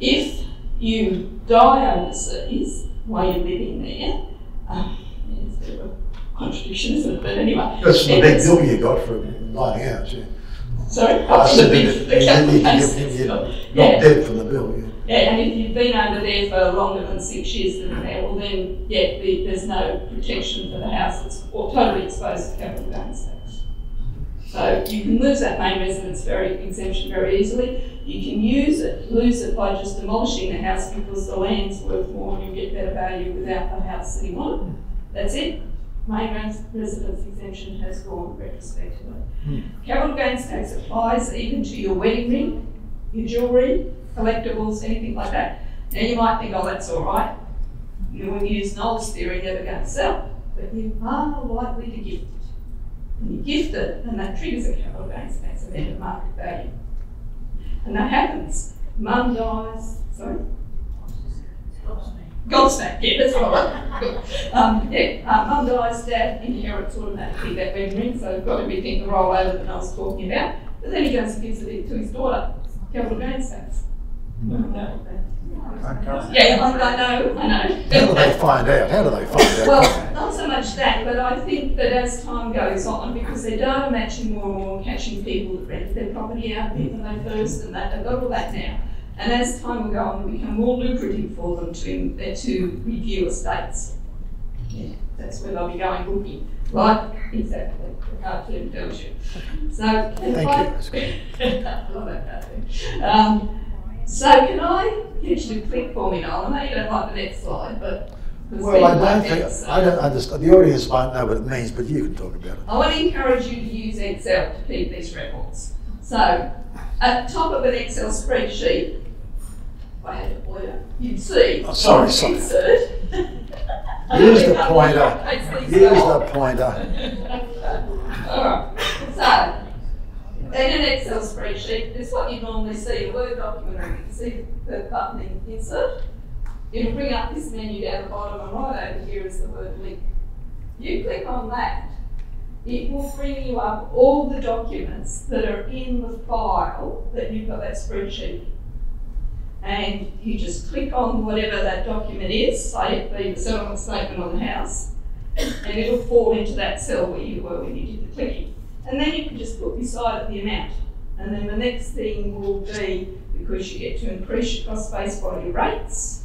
A: if you die overseas while you're living there, um, it's a bit of a contradiction, isn't it? But anyway.
C: That's the big bill you got for buying a house, yeah.
A: Sorry?
C: I
A: the
C: said that
A: the
C: you
A: capital
C: need to
A: gains
C: give him
A: tax
C: your-
A: bill.
C: Not
A: Yeah,
C: dead from the bill, yeah.
A: yeah, and if you've been over there for longer than six years living there, well then, yeah, the, there's no protection for the house, it's or totally exposed to capital gains tax. So you can lose that main residence very exemption very easily. You can use it, lose it by just demolishing the house because the land's worth more and you get better value without the house sitting on it. That's it. Main res- residence exemption has gone retrospectively. Hmm. Capital gains tax applies even to your wedding ring, your jewellery, collectibles, anything like that. Now you might think, oh, that's all right. You will use Noel's theory, never going to sell, but you are likely to gift it. And you gift it, and that triggers a capital gains tax event of market value. And that happens mum dies, sorry? Gobsmacked, yeah, that's right. Good. Um, yeah, uh, mum dies, dad inherits automatically that memory, so we've got everything to roll over that I was talking about. But then he goes and gives it to his daughter, capital gains tax. Yeah, I, I know, I know.
C: How do they find out? How do they find out?
A: Well, not so much that, but I think that as time goes on, because they're data matching more and more, catching people that rent their property out people they first, and that, they've got all that now. And as time will go on, it become more lucrative for them to, uh, to review estates. Yeah, that's where they'll be going looking, like, exactly, the cartoon tells you. So, can
C: Thank
A: I-
C: you.
A: I love that cartoon. Um, so can I to click for me, Noel? I know you don't like the next slide, but.
C: Well, I don't think, I don't understand, the audience won't know what it means, but you can talk about it.
A: I want to encourage you to use Excel to keep these records. So, at the top of an Excel spreadsheet, I had a pointer, you'd see.
C: Oh, sorry, sorry.
A: Insert.
C: Use the pointer, use the pointer.
A: Alright, so, in an Excel spreadsheet, it's what you normally see, a Word document, or you can see the button in insert. It'll bring up this menu down the bottom, and right over here is the word link. You click on that, it will bring you up all the documents that are in the file that you've got that spreadsheet. And you just click on whatever that document is, say it be the settlement statement on the house, and it'll fall into that cell where you were when you did the clicking. And then you can just put beside it the amount. And then the next thing will be, because you get to increase your cost base by your rates,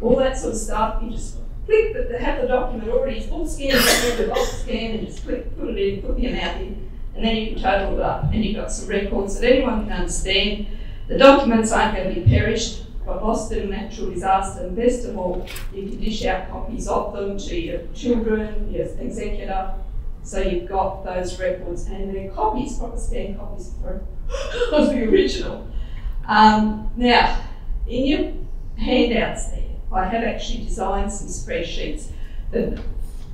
A: all that sort of stuff, you just click, that the, have the document already full scan, the box scan, and just click, put it in, put the amount in, and then you can total it up, and you've got some records that anyone can understand. The documents aren't going to be perished by a natural disaster, and best of all, you can dish out copies of them to your children, your executor, so you've got those records, and they're copies, proper scanned copies for, of the original. Um, now, in your handouts there, I have actually designed some spreadsheets that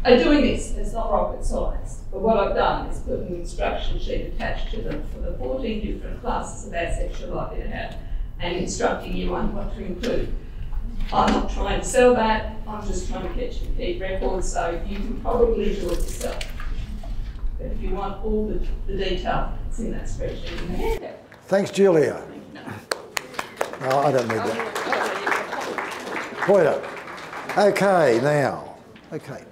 A: are doing this. It's not rocket science. But what I've done is put an instruction sheet attached to them for the 14 different classes of assets you're likely and instructing you on what to include. I'm not trying to sell that, I'm just trying to you to keep records so you can probably do it yourself. But if you want all the, the detail, it's in that spreadsheet in.
C: Thanks, Julia. Oh, I don't need that. Pointer. Okay, now, okay.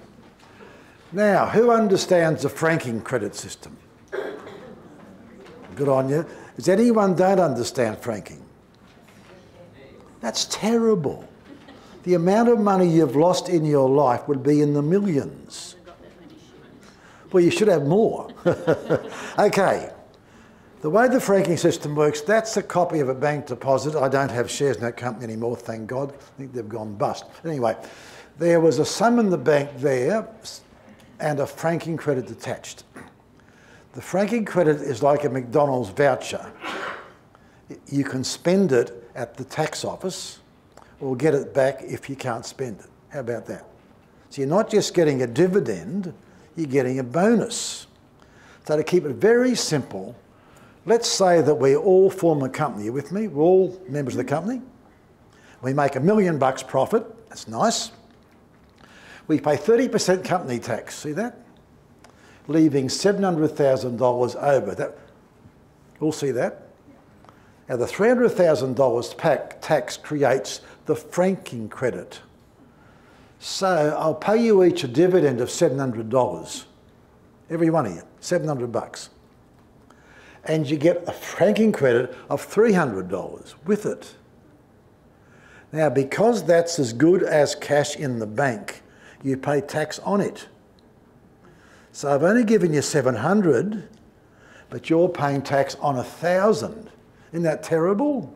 C: Now, who understands the franking credit system? Good on you. Does anyone don't understand franking? That's terrible. The amount of money you've lost in your life would be in the millions. Well, you should have more. okay. The way the franking system works, that's a copy of a bank deposit. I don't have shares in that company anymore, thank God. I think they've gone bust. Anyway, there was a sum in the bank there and a franking credit attached. The franking credit is like a McDonald's voucher. You can spend it at the tax office or get it back if you can't spend it. How about that? So you're not just getting a dividend, you're getting a bonus. So to keep it very simple, let's say that we all form a company. You with me? We're all members of the company. We make a million bucks profit. That's nice. We pay 30% company tax. See that? Leaving $700,000 over. That, we'll see that. Now the $300,000 pack tax creates the franking credit. So I'll pay you each a dividend of $700. Every one of you, 700 bucks. And you get a franking credit of $300 with it. Now, because that's as good as cash in the bank, you pay tax on it. So I've only given you 700, but you're paying tax on a thousand. Isn't that terrible?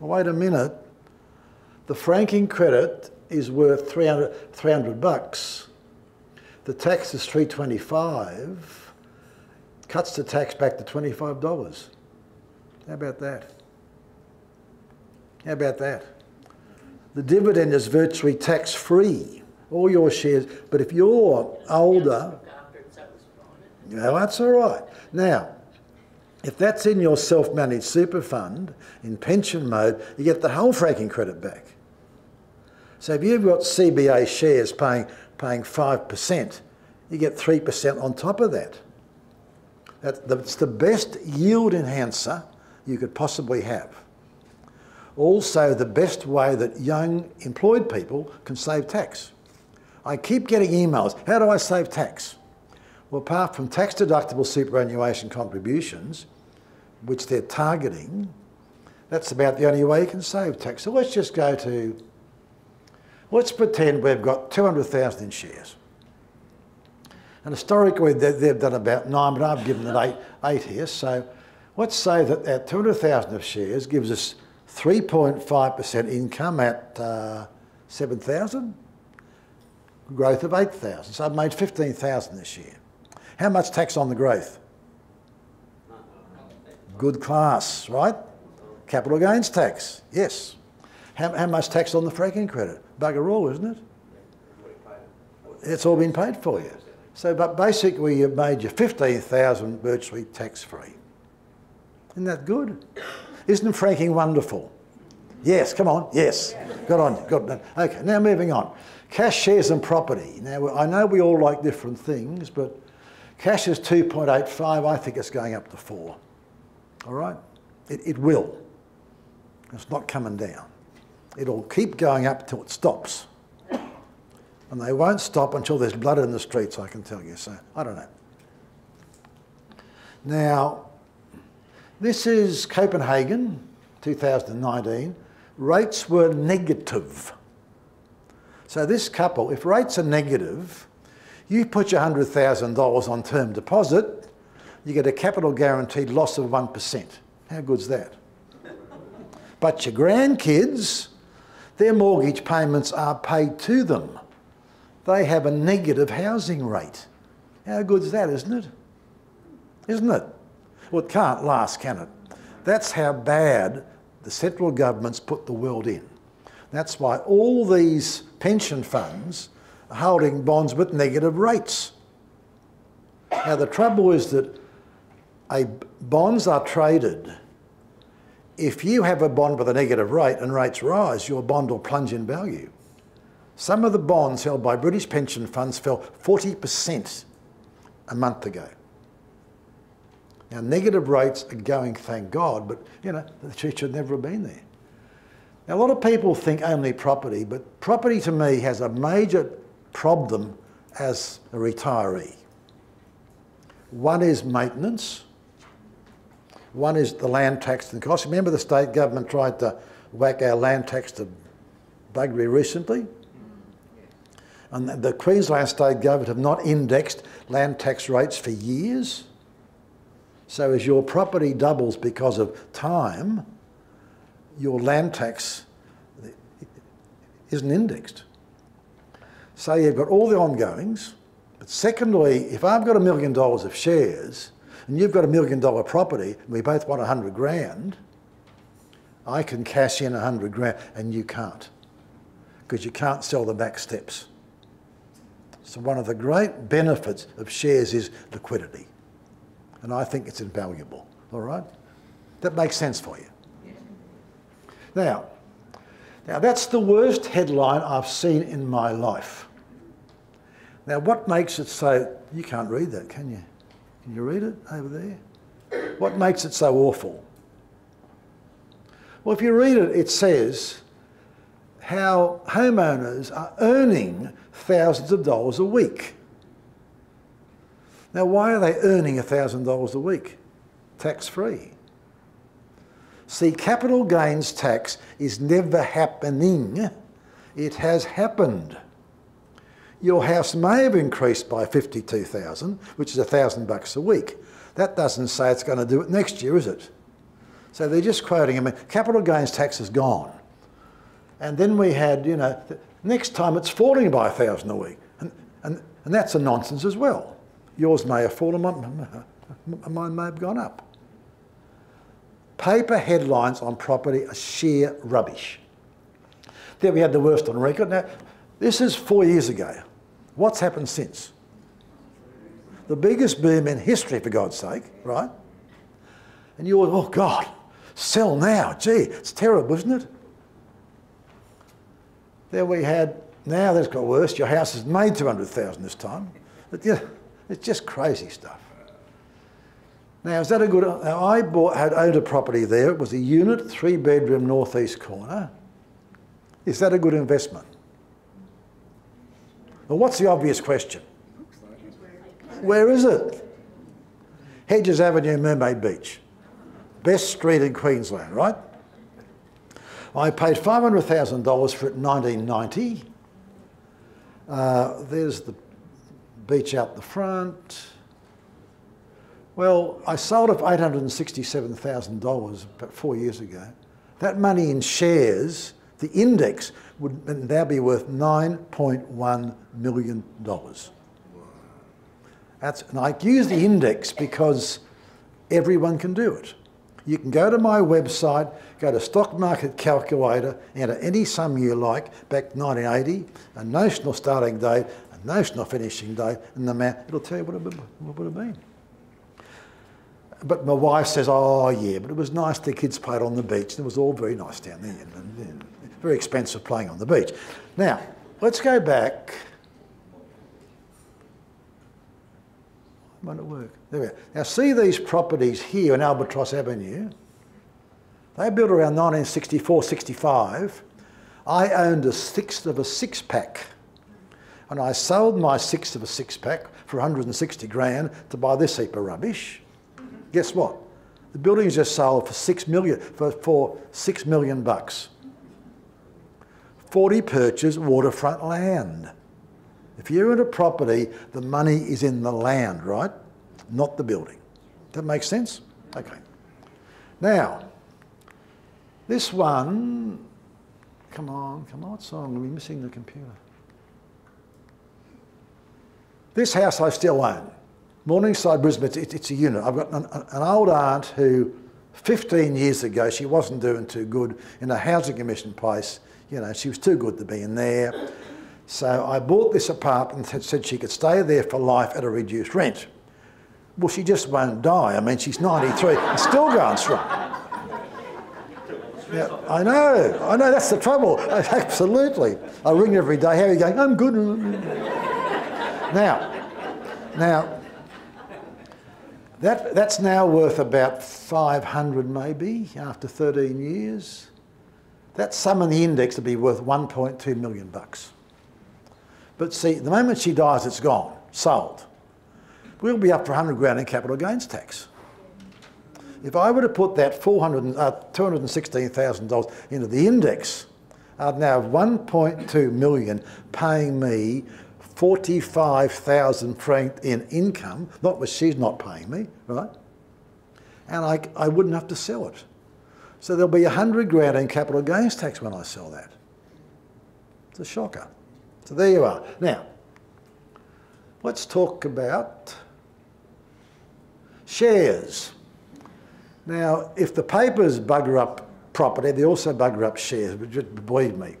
C: Well, wait a minute. The franking credit is worth 300, 300 bucks. The tax is 325. Cuts the tax back to $25. How about that? How about that? The dividend is virtually tax free. All your shares, but if you're older, that's all right. Now, If that's in your self-managed super fund, in pension mode, you get the whole franking credit back. So if you've got CBA shares paying, paying 5%, you get 3% on top of that. That's the best yield enhancer you could possibly have. Also, the best way that young employed people can save tax. I keep getting emails, how do I save tax? Well, apart from tax deductible superannuation contributions, which they're targeting, that's about the only way you can save tax. So let's just go to, let's pretend we've got 200,000 in shares. And historically, they've done about nine, but I've given it eight, eight here. So let's say that that 200,000 of shares gives us 3.5% income at uh, 7,000, growth of 8,000. So I've made 15,000 this year. How much tax on the growth? Good class, right? Capital gains tax, yes. How, how much tax on the franking credit? Bugger all, isn't it? It's all been paid for you. So, but basically you've made your 15,000 virtually tax-free. Isn't that good? Isn't franking wonderful? Yes, come on, yes. Good on, good. Okay, now moving on. Cash shares and property. Now, I know we all like different things, but cash is 2.85. I think it's going up to 4. All right? It, it will. It's not coming down. It'll keep going up till it stops. And they won't stop until there's blood in the streets, I can tell you. So, I don't know. Now, this is Copenhagen, 2019. Rates were negative. So this couple, if rates are negative, you put your $100,000 on term deposit, you get a capital guaranteed loss of 1%. How good's that? But your grandkids, their mortgage payments are paid to them. They have a negative housing rate. How good's that, isn't it? Isn't it? Well, it can't last, can it? That's how bad the central government's put the world in. That's why all these pension funds holding bonds with negative rates. Now, the trouble is that a, bonds are traded. If you have a bond with a negative rate and rates rise, your bond will plunge in value. Some of the bonds held by British pension funds fell 40% a month ago. Now, negative rates are going, thank God, but you know, the church should never have been there. Now, a lot of people think only property, but property to me has a major problem as a retiree. One is maintenance, one is the land tax and costs. Remember the state government tried to whack our land tax to buggery recently? Mm, and the Queensland state government have not indexed land tax rates for years. So as your property doubles because of time, your land tax isn't indexed. So you've got all the ongoings. But secondly, if I've got a million dollars of shares and you've got a million dollar property and we both want a hundred grand, I can cash in a hundred grand and you can't because you can't sell the back steps. So one of the great benefits of shares is liquidity and I think it's invaluable. All right? That makes sense for you. Now, now that's the worst headline I've seen in my life. Now, what makes it so you can't read that, can you? Can you read it over there? What makes it so awful? Well, if you read it, it says how homeowners are earning thousands of dollars a week. Now, why are they earning $1,000 a week tax free? See, capital gains tax is never happening, it has happened. Your house may have increased by 52,000, which is 1,000 bucks a week. That doesn't say it's going to do it next year, is it? So they're just quoting, I mean, capital gains tax is gone. And then we had, you know, next time it's falling by 1,000 a week. And, and, and that's a nonsense as well. Yours may have fallen, mine may have gone up. Paper headlines on property are sheer rubbish. There we had the worst on record. Now, this is four years ago. What's happened since? The biggest boom in history, for God's sake, right? And you're, oh God, sell now. Gee, it's terrible, isn't it? There we had, now that's got worse. Your house has made 200,000 this time. But yeah, it's just crazy stuff. Now, is that a good, now I bought, had owned a property there. It was a unit, three bedroom, northeast corner. Is that a good investment? Well, what's the obvious question? Where is it? Hedges Avenue, Mermaid Beach. Best street in Queensland, right? I paid $500,000 for it in 1990. Uh, there's the beach out the front. Well, I sold it for $867,000 about four years ago. That money in shares, the index, would now be worth $9.1 million. That's, and I use the index because everyone can do it. You can go to my website, go to stock market calculator, enter any sum you like, back 1980, a notional starting date, a notional finishing date, and the amount, it'll tell you what it would have been. But my wife says, oh yeah, but it was nice the kids played on the beach. It was all very nice down there. And, and very expensive playing on the beach. Now, let's go back. Won't it work? There we are. Now see these properties here in Albatross Avenue. They built around 1964-65. I owned a sixth of a six pack. And I sold my sixth of a six pack for 160 grand to buy this heap of rubbish. Guess what? The building just sold for six million for, for six million bucks. 40 purchase waterfront land. If you're in a property, the money is in the land, right? Not the building. That makes sense? Okay. Now, this one, come on, come on, what's wrong? We're missing the computer. This house I still own. Morningside, Brisbane, it's, it's a unit. I've got an, an old aunt who 15 years ago, she wasn't doing too good in a housing commission place you know, she was too good to be in there. So I bought this apartment and said she could stay there for life at a reduced rent. Well, she just won't die. I mean, she's 93 and still going strong. Yeah, I know, I know, that's the trouble. Absolutely. I ring every day, how are you going? I'm good. now, now, that, that's now worth about 500 maybe after 13 years. That sum in the index would be worth 1.2 million bucks. But see, the moment she dies, it's gone, sold. We'll be up for 100 grand in capital gains tax. If I were to put that 400, uh, $216,000 into the index, I'd now have 1.2 million paying me 45,000 franc in income, not what she's not paying me, right? And I, I wouldn't have to sell it. So there'll be a hundred grand in capital gains tax when I sell that. It's a shocker. So there you are. Now, let's talk about shares. Now, if the papers bugger up property, they also bugger up shares, believe me.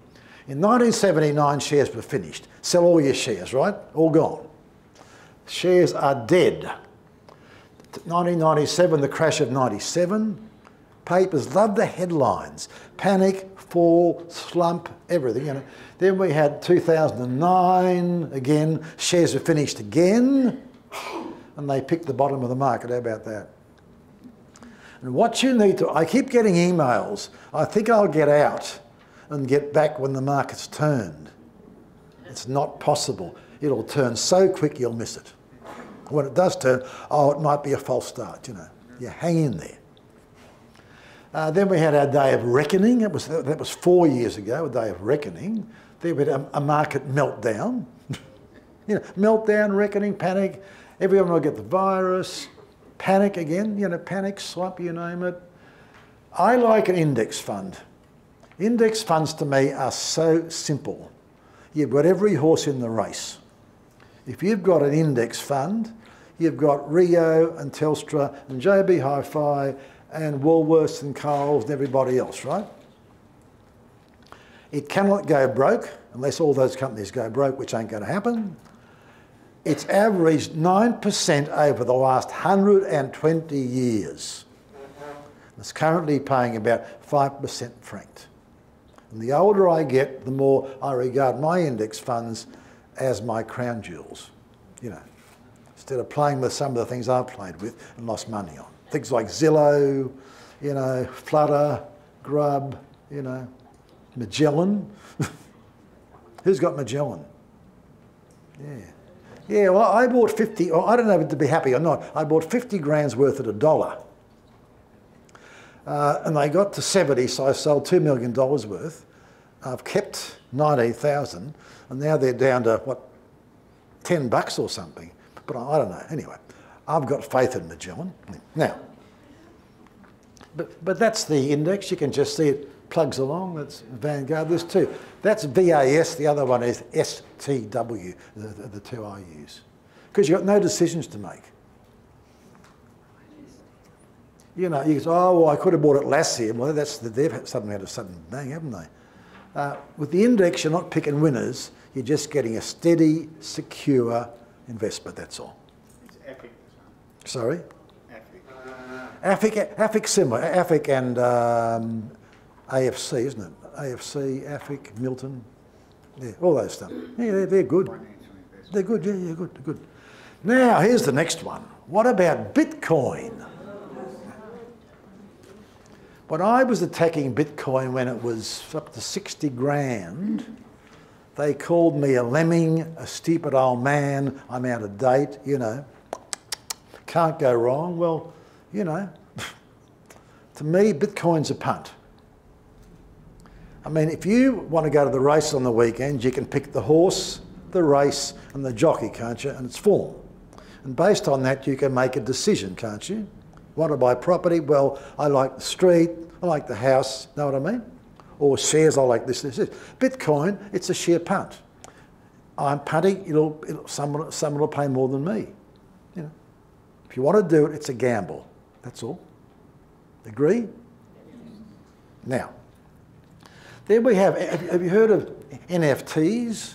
C: In 1979, shares were finished. Sell all your shares, right? All gone. Shares are dead. 1997, the crash of 97, papers loved the headlines. Panic, fall, slump, everything. You know. Then we had 2009, again, shares were finished again, and they picked the bottom of the market. How about that? And what you need to, I keep getting emails. I think I'll get out and get back when the market's turned. It's not possible. It'll turn so quick you'll miss it. When it does turn, oh, it might be a false start, you know. You hang in there. Uh, then we had our day of reckoning. It was, that was four years ago, a day of reckoning. There we had a, a market meltdown. you know, meltdown, reckoning, panic. Everyone will get the virus. Panic again, you know, panic, slump, you name it. I like an index fund. Index funds to me are so simple. You've got every horse in the race. If you've got an index fund, you've got Rio and Telstra and JB Hi-Fi and Woolworths and Coles and everybody else, right? It cannot go broke unless all those companies go broke, which ain't going to happen. It's averaged 9% over the last 120 years. It's currently paying about 5% franked. And the older I get, the more I regard my index funds as my crown jewels, you know, instead of playing with some of the things I've played with and lost money on. Things like Zillow, you know, Flutter, Grab, you know, Magellan. Who's got Magellan? Yeah. Yeah, well, I bought 50, or I don't know if to be happy or not, I bought 50 grand's worth at a dollar. Uh, and they got to 70, so I sold $2 million worth. I've kept 19,000, and now they're down to, what, 10 bucks or something. But I, I don't know. Anyway, I've got faith in Magellan. Now, but, but that's the index. You can just see it plugs along. That's Vanguard. There's two. That's VAS. The other one is STW, the, the, the two I use. Because you've got no decisions to make. You know, you go, oh, well, I could have bought it last year. Well, that's the, they've suddenly had a sudden bang, haven't they? Uh, with the index, you're not picking winners. You're just getting a steady, secure investment, that's all.
E: It's epic.
C: Sorry?
E: Epic.
C: AFIC, AFIC similar, AFIC and um, AFC, isn't it? AFC, AFIC, Milton, yeah, all those stuff. Yeah, they're, they're good. They're good, yeah, yeah, good, good. Now, here's the next one. What about Bitcoin? When I was attacking Bitcoin when it was up to 60 grand, they called me a lemming, a stupid old man, I'm out of date, you know. Can't go wrong. Well, you know, to me, Bitcoin's a punt. I mean, if you want to go to the race on the weekend, you can pick the horse, the race, and the jockey, can't you? And its form. And based on that, you can make a decision, can't you? Want to buy property? Well, I like the street, I like the house, know what I mean? Or shares, I like this, this, this. Bitcoin, it's a sheer punt. I'm punting, it'll, it'll, someone, someone will pay more than me. You know, if you want to do it, it's a gamble. That's all. Agree? Now, there we have have you heard of NFTs?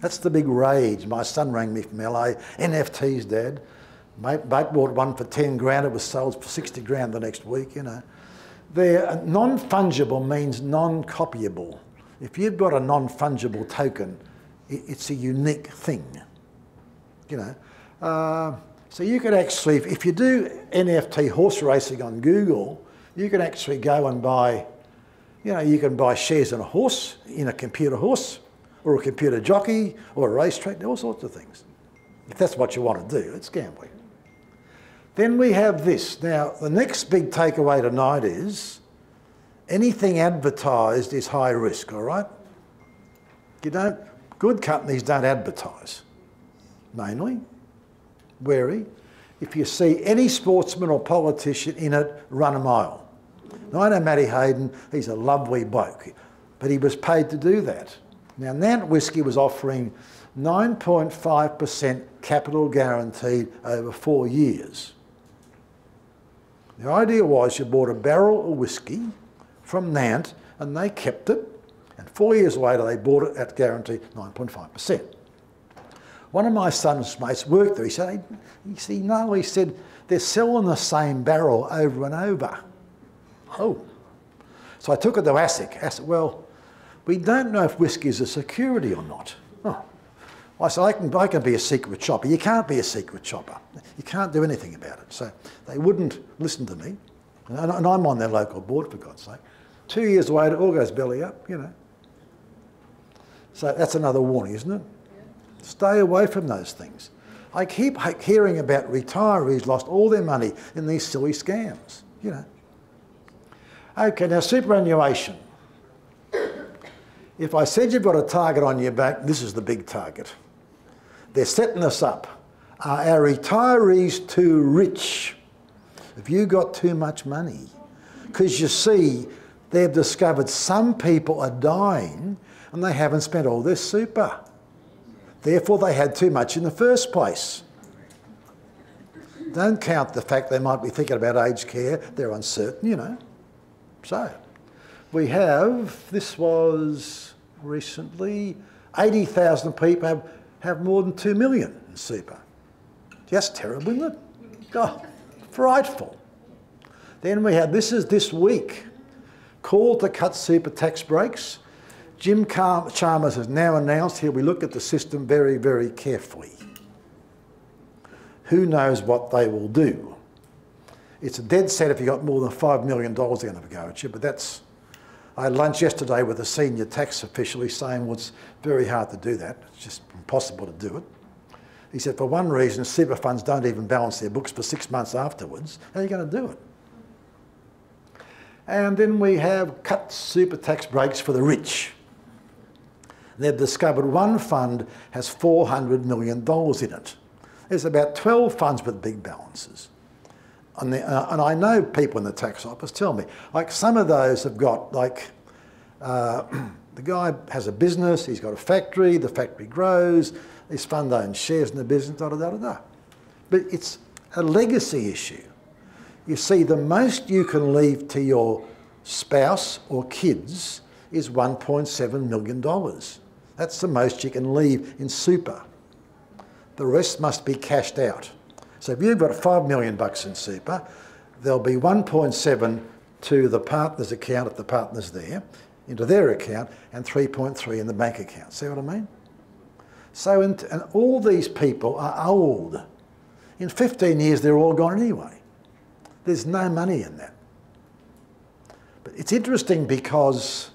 C: That's the big rage. My son rang me from LA. NFTs, Dad. Mate, mate bought one for 10 grand. It was sold for 60 grand the next week, you know. They're non-fungible means non-copyable. If you've got a non-fungible token, it's a unique thing, you know. Uh, so you could actually, if- if you do NFT horse racing on Google, you can actually go and buy, you know, you can buy shares in a horse, in a computer horse, or a computer jockey, or a racetrack, all sorts of things. If that's what you want to do, it's gambling. Then we have this. Now, the next big takeaway tonight is anything advertised is high risk, all right? You don't, good companies don't advertise, mainly. Wary. If you see any sportsman or politician in it, run a mile. Now, I know Matty Hayden, he's a lovely bloke, but he was paid to do that. Now, Nant Whisky was offering 9.5% capital guaranteed over four years. The idea was you bought a barrel of whiskey from Nant and they kept it, and four years later they bought it at guarantee 9.5%. One of my son's mates worked there. He said, he said, no, he said, they're selling the same barrel over and over. Oh. So I took it to ASIC. ASIC, well, we don't know if whiskey is a security or not. I said, I can, I can be a secret shopper. You can't be a secret shopper. You can't do anything about it. So they wouldn't listen to me. And, and I'm on their local board, for God's sake. Two years later, it all goes belly up, you know. So that's another warning, isn't it? Stay away from those things. I keep hearing about retirees lost all their money in these silly scams, you know. Okay, now superannuation. If I said you've got a target on your back, this is the big target. They're setting us up. Are our retirees too rich? Have you got too much money? Because you see, they've discovered some people are dying and they haven't spent all their super. Therefore, they had too much in the first place. Don't count the fact they might be thinking about aged care, they're uncertain, you know. So, we have, this was recently, 80,000 people have, have more than 2 million in super. Just terrible, isn't it? Oh, frightful. Then we had, this is this week, call to cut super tax breaks. Jim Chalmers has now announced he'll be at the system very, very carefully. Who knows what they will do? It's a dead set if you've got more than $5 million they're going to go at you, but that's. I had lunch yesterday with a senior tax official. He's saying, well, it's very hard to do that. It's just impossible to do it. He said, for one reason, super funds don't even balance their books for six months afterwards. How are you going to do it? And then we have cut super tax breaks for the rich. They've discovered one fund has $400 million in it. There's about 12 funds with big balances. And, the, uh, and I know people in the tax office tell me, like some of those have got like, uh, the guy has a business, he's got a factory, the factory grows, his fund owns shares in the business, da da da da da. But it's a legacy issue. You see, the most you can leave to your spouse or kids is $1.7 million. That's the most you can leave in super. The rest must be cashed out. So if you've got 5 million bucks in super, there'll be 1.7 to the partner's account if the partner's there, into their account, and 3.3 in the bank account. See what I mean? So, in, and all these people are old. In 15 years, they're all gone anyway. There's no money in that. But it's interesting because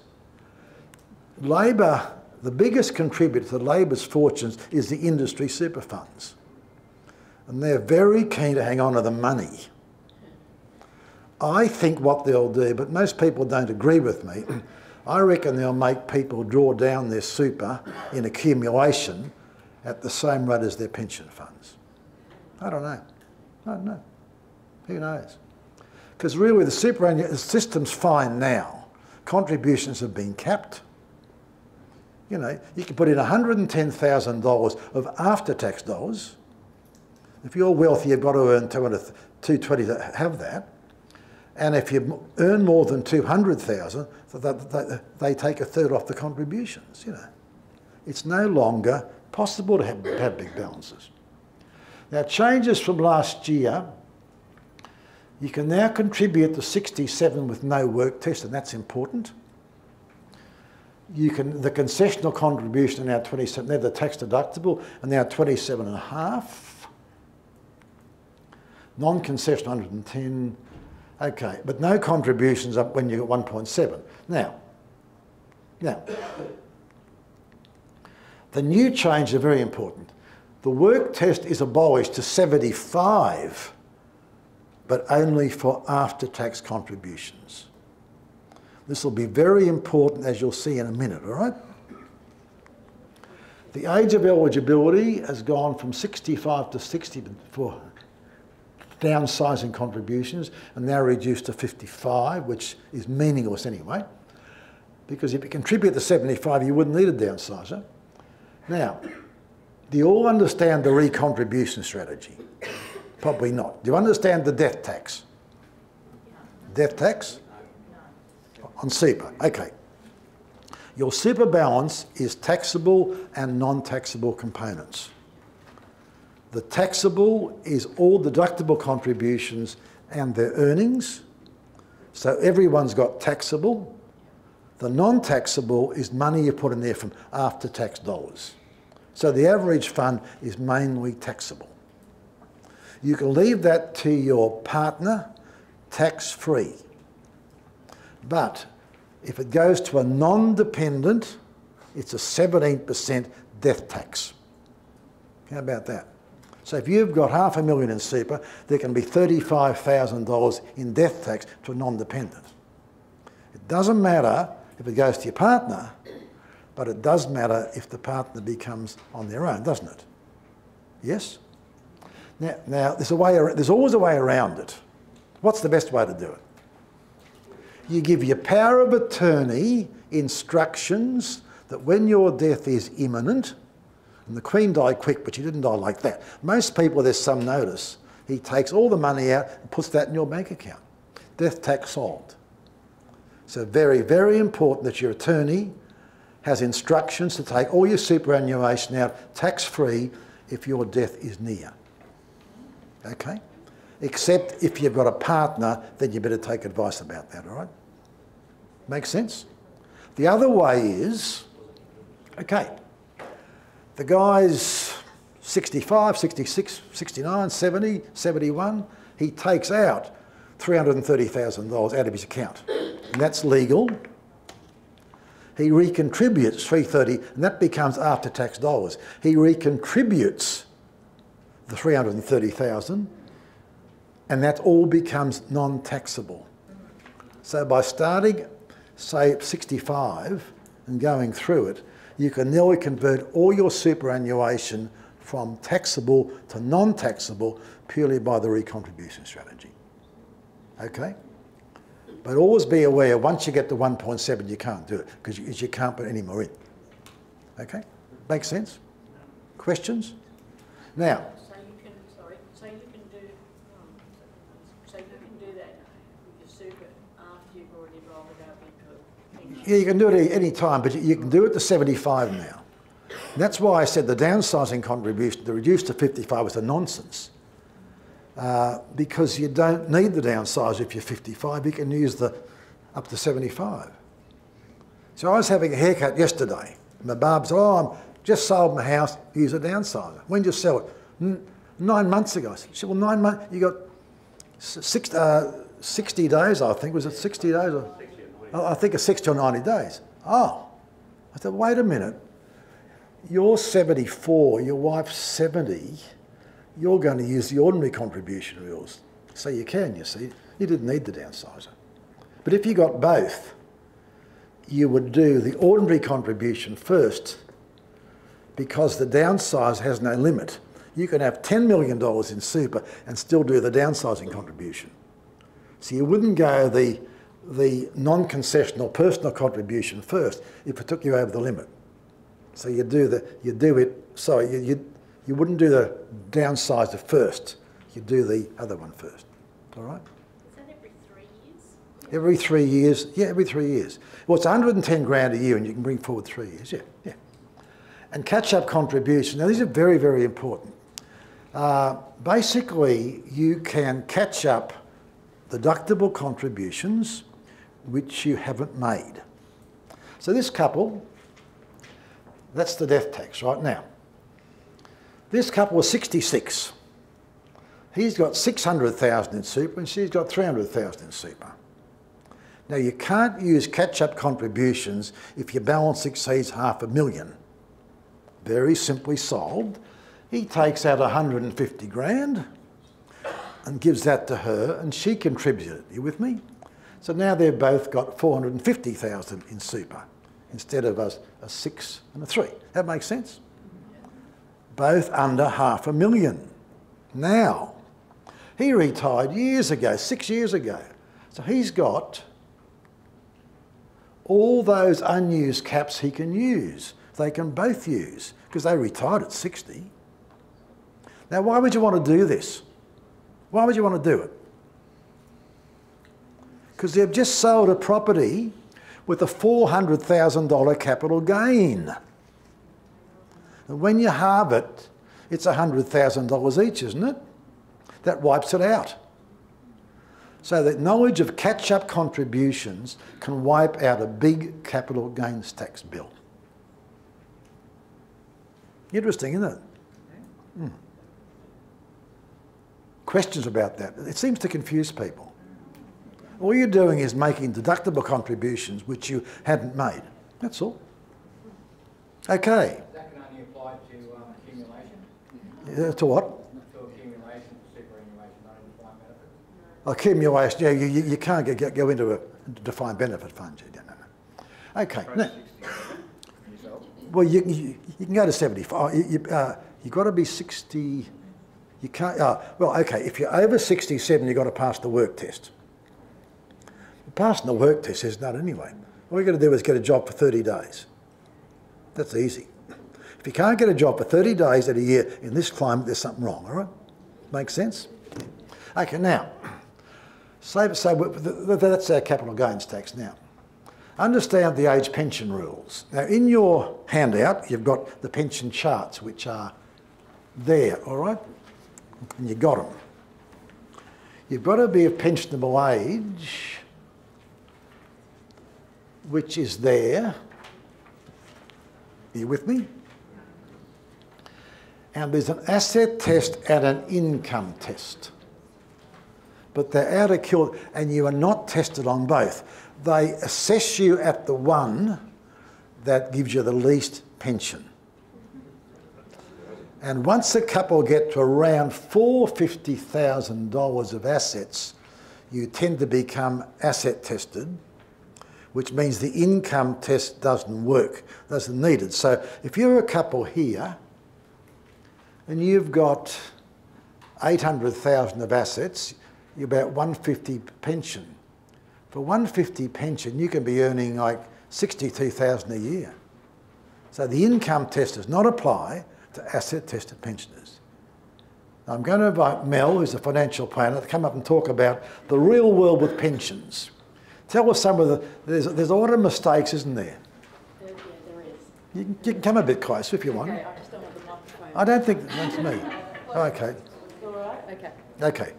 C: Labor, the biggest contributor to Labor's fortunes is the industry super funds. And they're very keen to hang on to the money. I think what they'll do, but most people don't agree with me, I reckon they'll make people draw down their super in accumulation at the same rate as their pension funds. I don't know. I don't know. Who knows? Because really the super system's fine now. Contributions have been capped. You know, you can put in $110,000 of after-tax dollars. If you're wealthy, you've got to earn 220 to have that. And if you earn more than 200,000, they take a third off the contributions, you know. It's no longer possible to have, have big balances. Now, changes from last year, you can now contribute to 67 with no work test, and that's important. You can, the concessional contribution are now 27, they're the tax deductible, and now 27 and a half. Non-concessional 110, okay, but no contributions up when you got 1.7. Now, now, the new changes are very important. The work test is abolished to 75, but only for after-tax contributions. This will be very important as you'll see in a minute, all right? The age of eligibility has gone from 65 to 60 for downsizing contributions and now reduced to 55, which is meaningless anyway. Because if you contribute to 75, you wouldn't need a downsizer. Now, do you all understand the recontribution strategy? Probably not. Do you understand the death tax? Death tax? On super, okay. Your super balance is taxable and non-taxable components. The taxable is all deductible contributions and their earnings. So everyone's got taxable. The non-taxable is money you put in there from after-tax dollars. So the average fund is mainly taxable. You can leave that to your partner tax-free. But if it goes to a non-dependent, it's a 17% death tax. How about that? So if you've got half a million in super, there can be $35,000 in death tax to a non-dependent. It doesn't matter if it goes to your partner, but it does matter if the partner becomes on their own, doesn't it? Yes? Now, now there's, a way, there's always a way around it. What's the best way to do it? You give your power of attorney instructions that when your death is imminent, and the Queen died quick, but she didn't die like that. Most people, there's some notice. He takes all the money out and puts that in your bank account. Death tax solved. So very, very important that your attorney has instructions to take all your superannuation out tax-free if your death is near. Okay? except if you've got a partner, then you better take advice about that, all right? Makes sense? The other way is, okay, the guy's 65, 66, 69, 70, 71, he takes out $330,000 out of his account. And that's legal. He recontributes 330 and that becomes after-tax dollars. He recontributes the 330,000 and that all becomes non-taxable. So by starting, say, at 65 and going through it, you can nearly convert all your superannuation from taxable to non-taxable purely by the recontribution strategy. Okay? But always be aware, once you get to 1.7, you can't do it because you, you can't put any more in. Okay? Makes sense? Questions? Now,
D: So you can, sorry, so you can do, um, so you can do that with your super after you've already rolled it up into a pension.
C: Yeah, you can do it any time, but you, can do it to 75 now. And that's why I said the downsizing contribution, the reduced to 55 was a nonsense. Uh, because you don't need the downsize if you're 55, you can use the up to 75. So I was having a haircut yesterday. My barb said, oh, I'm just sold my house, use a downsizer. When did you sell it? Nine months ago. I said, well, nine months, you got six, uh, 60 days, I think. Was it 60 days? Or, I think it's 60 or 90 days. Oh. I said, wait a minute. You're 74, your wife's 70 you're going to use the ordinary contribution rules. So you can, you see. You didn't need the downsizer. But if you got both, you would do the ordinary contribution first because the downsize has no limit. You can have $10 million in super and still do the downsizing contribution. So you wouldn't go the, the non-concessional personal contribution first if it took you over the limit. So you do the you do it. Sorry, you, you you wouldn't do the downsizer first. You do the other one first. All right.
D: Is that every three years?
C: Every three years. Yeah, every three years. Well, it's 110 grand a year, and you can bring forward three years. Yeah, yeah. And catch-up contribution. Now these are very very important. Uh, basically, you can catch up deductible contributions which you haven't made. So this couple, that's the death tax right now. This couple was 66. He's got 600,000 in super and she's got 300,000 in super. Now you can't use catch-up contributions if your balance exceeds half a million. Very simply solved. He takes out 150 grand and gives that to her and she contributed. You with me? So now they've both got 450,000 in super instead of a, a six and a three. That makes sense? Both under half a million. Now, he retired years ago, six years ago. So he's got all those unused caps he can use. They can both use because they retired at 60. Now, why would you want to do this? Why would you want to do it? Because they've just sold a property with a $400,000 capital gain. And when you halve it, it's $100,000 each, isn't it? That wipes it out. So that knowledge of catch-up contributions can wipe out a big capital gains tax bill. Interesting, isn't it? Hmm. Questions about that? It seems to confuse people. All you're doing is making deductible contributions which you hadn't made. That's all. Okay.
E: That can only apply to um, accumulation,
C: Uh, to what?
E: to accumulation, superannuation, not defined benefit.
C: Accumulation. Yeah, you, you, you can't get, get, go into a defined benefit fund. You no, no. Okay. Now,
E: 60 years old.
C: well, you, you, you can go to 75. You, you, uh, you've got to be 60. You can't. Uh, well, okay. If you're over 67, you've got to pass the work test. Passing the work test is not anyway. All you've got to do is get a job for 30 days. That's easy. If you can't get a job for 30 days at a year in this climate, there's something wrong, all right? Makes sense? Okay, now, so, so th- th- that's our capital gains tax now. Understand the age pension rules. Now, in your handout, you've got the pension charts, which are there, all right? And you got them. you've got to be of pensionable age, which is there. Are you with me? And there's an asset test and an income test. But they're out of kilter, and you are not tested on both. They assess you at the one that gives you the least pension. And once a couple get to around $450,000 of assets, you tend to become asset tested, which means the income test doesn't work, doesn't need it. So if you're a couple here and you've got 800,000 of assets, you're about 150 pension. For 150 pension, you can be earning like 62,000 a year. So the income test does not apply to asset tested pensioners. I'm going to invite Mel, who's a financial planner, to come up and talk about the real world with pensions. Tell us some of the, there's, there's a lot of mistakes, isn't there?
D: There, yeah, there is.
C: You can, you can come a bit closer if you want.
D: Okay, I just don't want the microphone.
C: I don't think that's me. Okay,
D: All right, okay,
C: okay.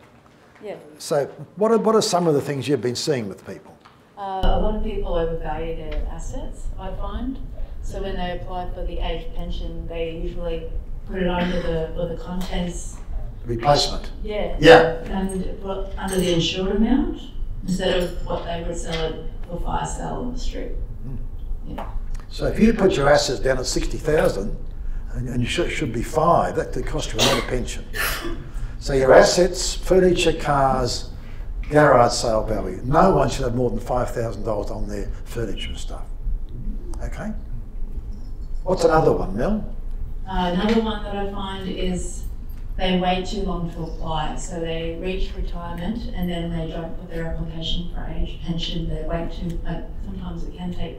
D: yeah.
C: So what are, what are some of the things you've been seeing with people?
F: Uh, a lot of people overvalue their assets, I find. So when they apply for the age pension, they usually put it under the, or the contents,
C: Replacement.
F: yeah.
C: Yeah.
F: And under the insured amount instead of what they would sell it for fire sale on the street. Yeah.
C: So if you put your assets down at 60,000 and, and you should, should be five, that could cost you a lot of pension. So your assets, furniture, cars, garage sale value, no one should have more than $5,000 on their furniture and stuff. Okay? What's another one, Mel?
F: Uh, another one that I find is they wait too long to apply. So they reach retirement and then they don't put their application for age pension. They wait too, like, sometimes it can take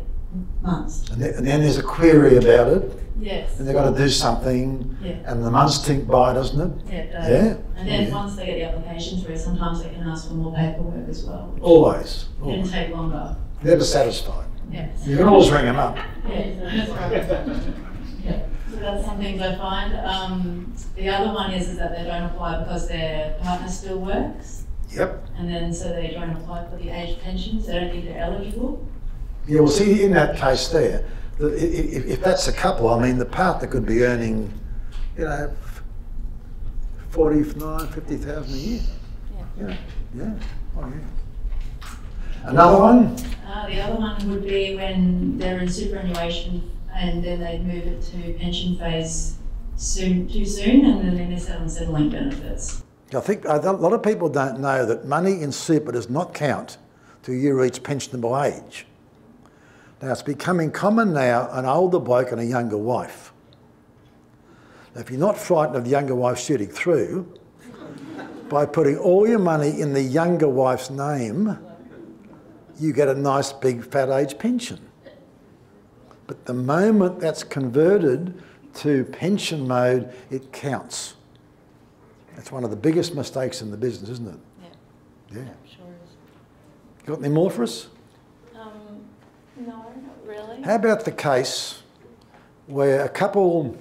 F: months.
C: And then, and then there's a query about it,
F: Yes.
C: and they've got to do something,
F: Yeah.
C: and the months tick by, doesn't it?
F: Yeah, it does.
C: Yeah.
F: And then
C: Yeah.
F: once they get the application through, sometimes they can ask for more paperwork as well. which
C: Always.
F: Can
C: always.
F: take longer.
C: Never satisfied.
F: Yes.
C: You can always ring them up.
F: Yeah, that's right. Yeah, some things I find. Um, the other one is, is that they don't apply because their partner still works.
C: Yep.
F: And then so they don't apply for the age pensions, they don't think they're eligible.
C: Yeah, well, see, in that case there, the, i- i- if, if that's a couple, I mean, the partner could be earning, you know, forty-nine, fifty thousand a year.
F: Yeah.
C: Yeah, yeah, oh yeah. Another one?
F: Uh, the other one would be when they're in superannuation and then they'd move it to pension phase soon, too soon, and then they miss out on Centrelink benefits.
C: I think a lot of people don't know that money in super does not count till you reach pensionable age. Now, it's becoming common now an older bloke and a younger wife. Now, if you're not frightened of the younger wife shooting through, by putting all your money in the younger wife's name, you get a nice big fat age pension. But the moment that's converted to pension mode, it counts. That's one of the biggest mistakes in the business, isn't it?
F: Yeah,
C: Yeah.
F: sure is.
C: Got any more for us?
F: Um, no, not really.
C: How about the case where a couple,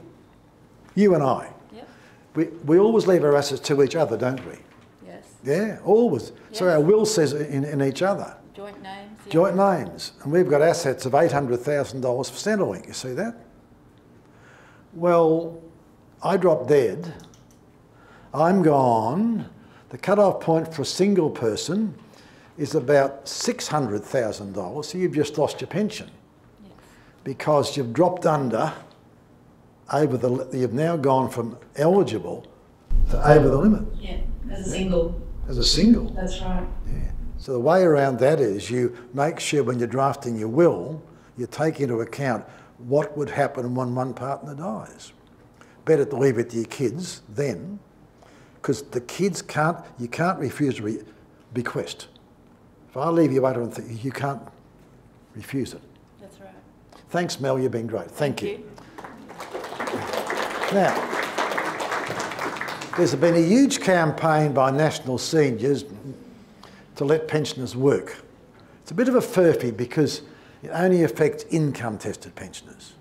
C: you and I,
F: Yep,
C: we, we always leave our assets to each other, don't we?
F: yes.
C: Yeah, always. So our will says in, in each other.
F: Joint names?
C: Joint names. And we've got assets of $800,000 for Centrelink. You see that? Well, I drop dead. I'm gone. The cut-off point for a single person is about $600,000. So you've just lost your pension
F: Yes.
C: because you've dropped under over the, you've now gone from eligible to over the limit
F: Yeah, as a single,
C: as a single.
F: that's right.
C: So the way around that is you make sure when you're drafting your will, you take into account what would happen when one partner dies. Better to leave it to your kids then, because the kids can't, you can't refuse a re- bequest. If I leave you 800, you can't refuse it.
F: That's right.
C: Thanks, Mel, you've been great. Thank, you.
F: you.
C: Now, there's been a huge campaign by national seniors to let pensioners work. It's a bit of a furphy because it only affects income tested pensioners.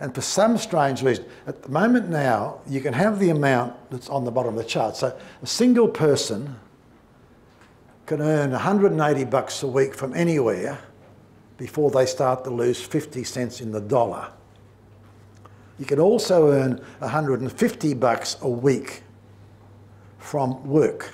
C: And for some strange reason, at the moment now, you can have the amount that's on the bottom of the chart. So a single person can earn 180 bucks a week from anywhere before they start to lose 50 cents in the dollar. You can also earn 150 bucks a week from work.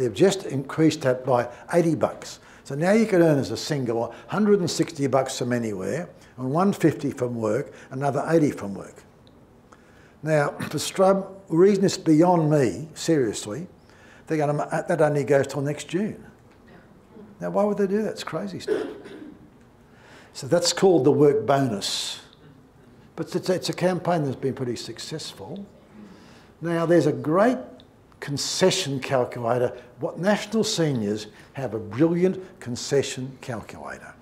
C: They've just increased that by 80 bucks. So now you can earn as a single 160 bucks from anywhere and 150 from work, another 80 from work. Now, for some reason it's beyond me, seriously, they're going to, that only goes till next June. Now, why would they do that? It's crazy stuff. So that's called the work bonus. But it's, it's a campaign that's been pretty successful. Now, there's a great concession calculator. What National Seniors have a brilliant concession calculator.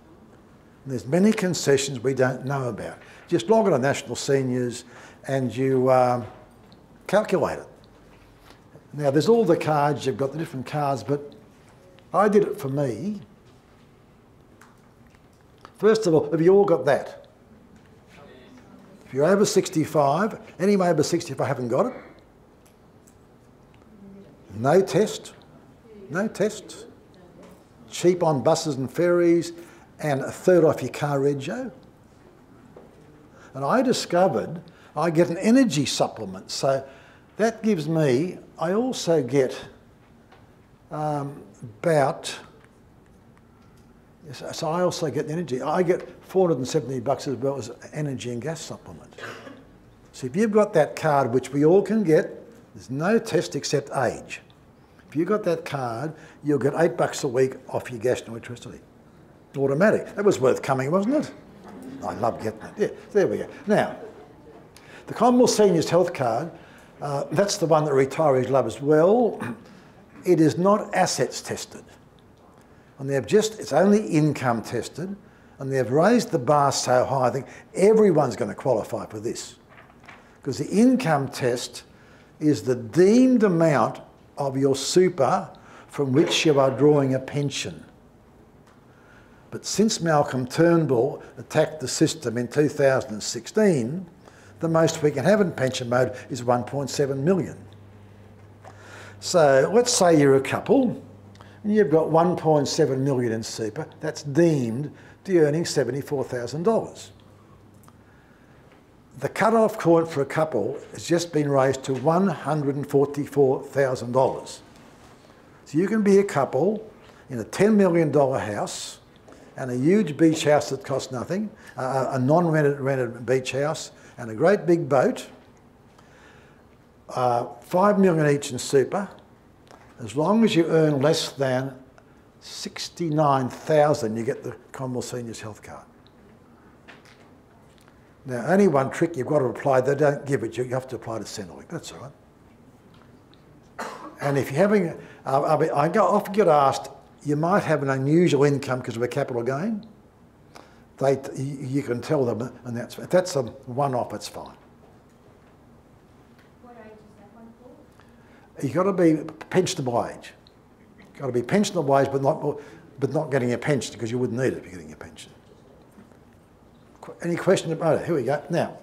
C: And there's many concessions we don't know about. Just log on to National Seniors and you um, calculate it. Now, there's all the cards, you've got the different cards, but I did it for me. First of all, have you all got that? If you're over 65, anyone over 65 haven't got it? No test. No test. Cheap on buses and ferries and a third off your car rego. And I discovered I get an energy supplement. So that gives me, I also get um, about, so I also get energy. I get 470 bucks as well as energy and gas supplement. So if you've got that card, which we all can get, there's no test except age. If you've got that card, you'll get eight bucks a week off your gas and electricity. Automatic. That was worth coming, wasn't it? I love getting it. Yeah, there we go. Now, the Commonwealth Seniors Health Card, uh, that's the one that retirees love as well. It is not assets tested. And they've just, it's only income tested. And they've raised the bar so high, I think everyone's going to qualify for this. Because the income test is the deemed amount of your super from which you are drawing a pension. But since Malcolm Turnbull attacked the system in 2016, the most we can have in pension mode is 1.7 million. So let's say you're a couple and you've got 1.7 million in super, that's deemed to be earning $74,000. The cut-off point for a couple has just been raised to $144,000. So you can be a couple in a $10 million house and a huge beach house that costs nothing, uh, a non-rented rented beach house and a great big boat, uh, five million each in super, as long as you earn less than 69,000, you get the Commonwealth Seniors Health Card. Now, only one trick you've got to apply, they don't give it you, you have to apply to Centrelink, that's all right. And if you're having, uh, I, mean, I often get asked, you might have an unusual income because of a capital gain. They, you can tell them, and that's, if that's a one-off, it's fine.
G: What age is that one for?
C: You've got to be pensionable age. You've got to be pensionable age, but not, but not getting a pension because you wouldn't need it if you're getting a pension. Any question about it? Here we go. Now,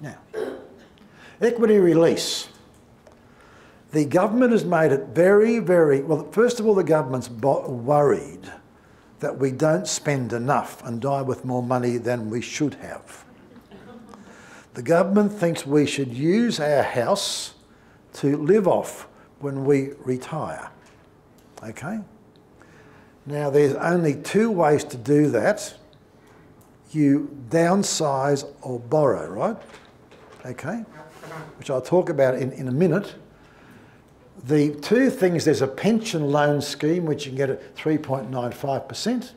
C: now, equity release. The government has made it very, very well. First of all, the government's worried that we don't spend enough and die with more money than we should have. The government thinks we should use our house to live off when we retire. Okay? Now, there's only two ways to do that. You downsize or borrow, right? Okay? Which I'll talk about in, in a minute. The two things there's a pension loan scheme which you can get at 3.95%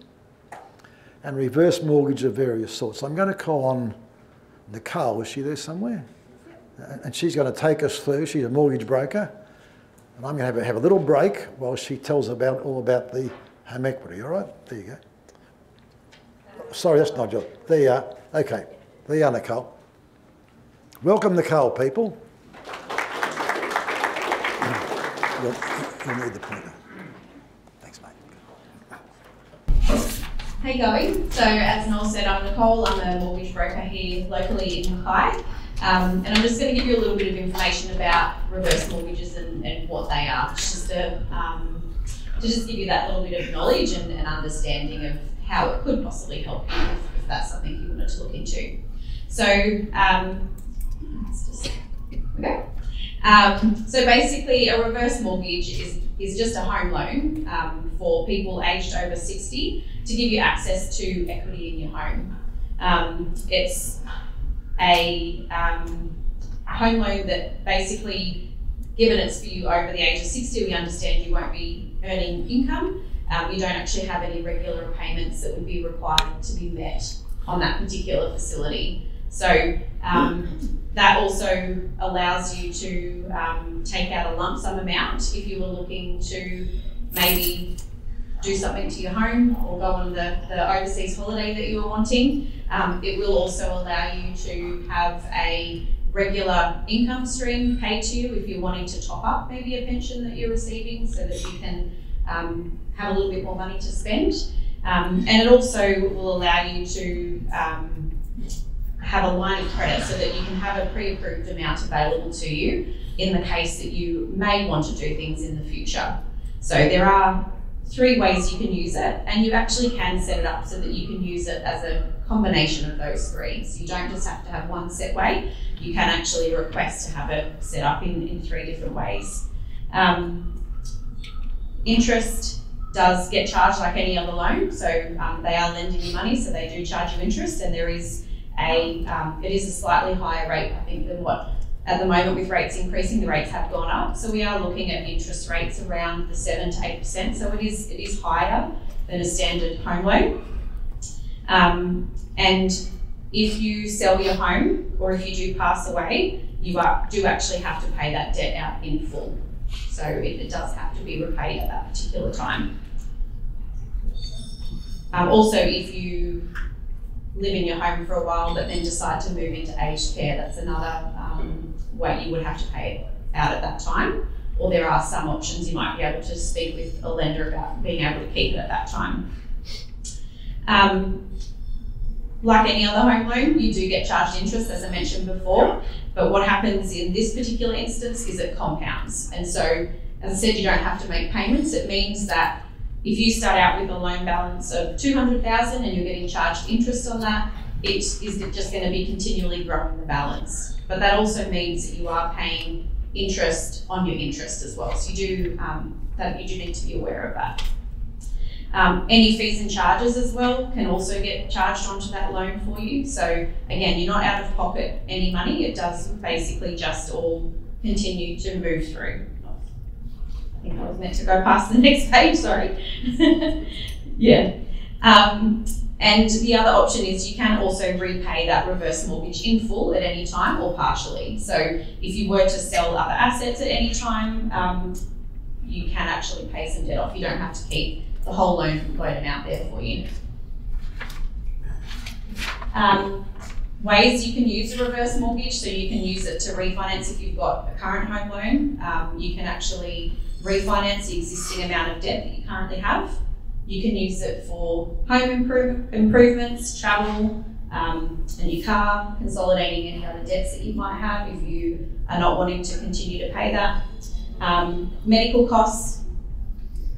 C: and reverse mortgage of various sorts. I'm going to call on Nicole, is she there somewhere? And she's going to take us through, she's a mortgage broker, and I'm going to have a, have a little break while she tells about all about the home equity, all right? There you go. Sorry, that's not your, there you are. Okay, there you are, Nicole. Welcome, Nicole, people. You'll, you'll need the pointer. Thanks, mate.
H: how you going? So as Noel said, I'm Nicole. I'm a mortgage broker here locally in Mackay. Um, and I'm just going to give you a little bit of information about reverse mortgages and, and what they are, just to, um, to just give you that little bit of knowledge and, and understanding of how it could possibly help you if, if that's something you wanted to look into. So, um, let's just, okay. Um, so basically, a reverse mortgage is, is just a home loan um, for people aged over 60 to give you access to equity in your home. Um, it's a um, home loan that basically, given it's for you over the age of 60, we understand you won't be earning income. Um, you don't actually have any regular payments that would be required to be met on that particular facility. So um, that also allows you to um, take out a lump sum amount if you were looking to maybe do something to your home or go on the, the overseas holiday that you were wanting. Um, it will also allow you to have a regular income stream paid to you if you're wanting to top up maybe a pension that you're receiving so that you can um, have a little bit more money to spend. Um, and it also will allow you to um, have a line of credit so that you can have a pre-approved amount available to you in the case that you may want to do things in the future. So there are three ways you can use it, and you actually can set it up so that you can use it as a combination of those three. So you don't just have to have one set way, you can actually request to have it set up in, in three different ways. Um, interest does get charged like any other loan, so um, they are lending you money, so they do charge you interest, and there is a um, it is a slightly higher rate, I think, than what at the moment with rates increasing, the rates have gone up. So we are looking at interest rates around the seven to eight percent. So it is it is higher than a standard home loan. Um, and if you sell your home or if you do pass away, you are, do actually have to pay that debt out in full. So it, it does have to be repaid at that particular time. Um, also, if you live in your home for a while but then decide to move into aged care, that's another um, way you would have to pay out at that time. Or there are some options you might be able to speak with a lender about being able to keep it at that time. Um, like any other home loan, you do get charged interest, as I mentioned before. But what happens in this particular instance is it compounds. And so, as I said, you don't have to make payments. It means that if you start out with a loan balance of 200,000 and you're getting charged interest on that, it is just going to be continually growing the balance. But that also means that you are paying interest on your interest as well. So you do um, that you do need to be aware of that. Um, any fees and charges as well can also get charged onto that loan for you. So again, you're not out of pocket any money. It does basically just all continue to move through. I think I was meant to go past the next page, sorry. yeah. Um, and the other option is you can also repay that reverse mortgage in full at any time or partially. So if you were to sell other assets at any time, um, you can actually pay some debt off. You don't have to keep the whole loan loan amount there for you. Um, ways you can use a reverse mortgage, so you can use it to refinance if you've got a current home loan. Um, you can actually refinance the existing amount of debt that you currently have. You can use it for home improve, improvements, travel, um, a new car, consolidating any other debts that you might have if you are not wanting to continue to pay that. Um, medical costs,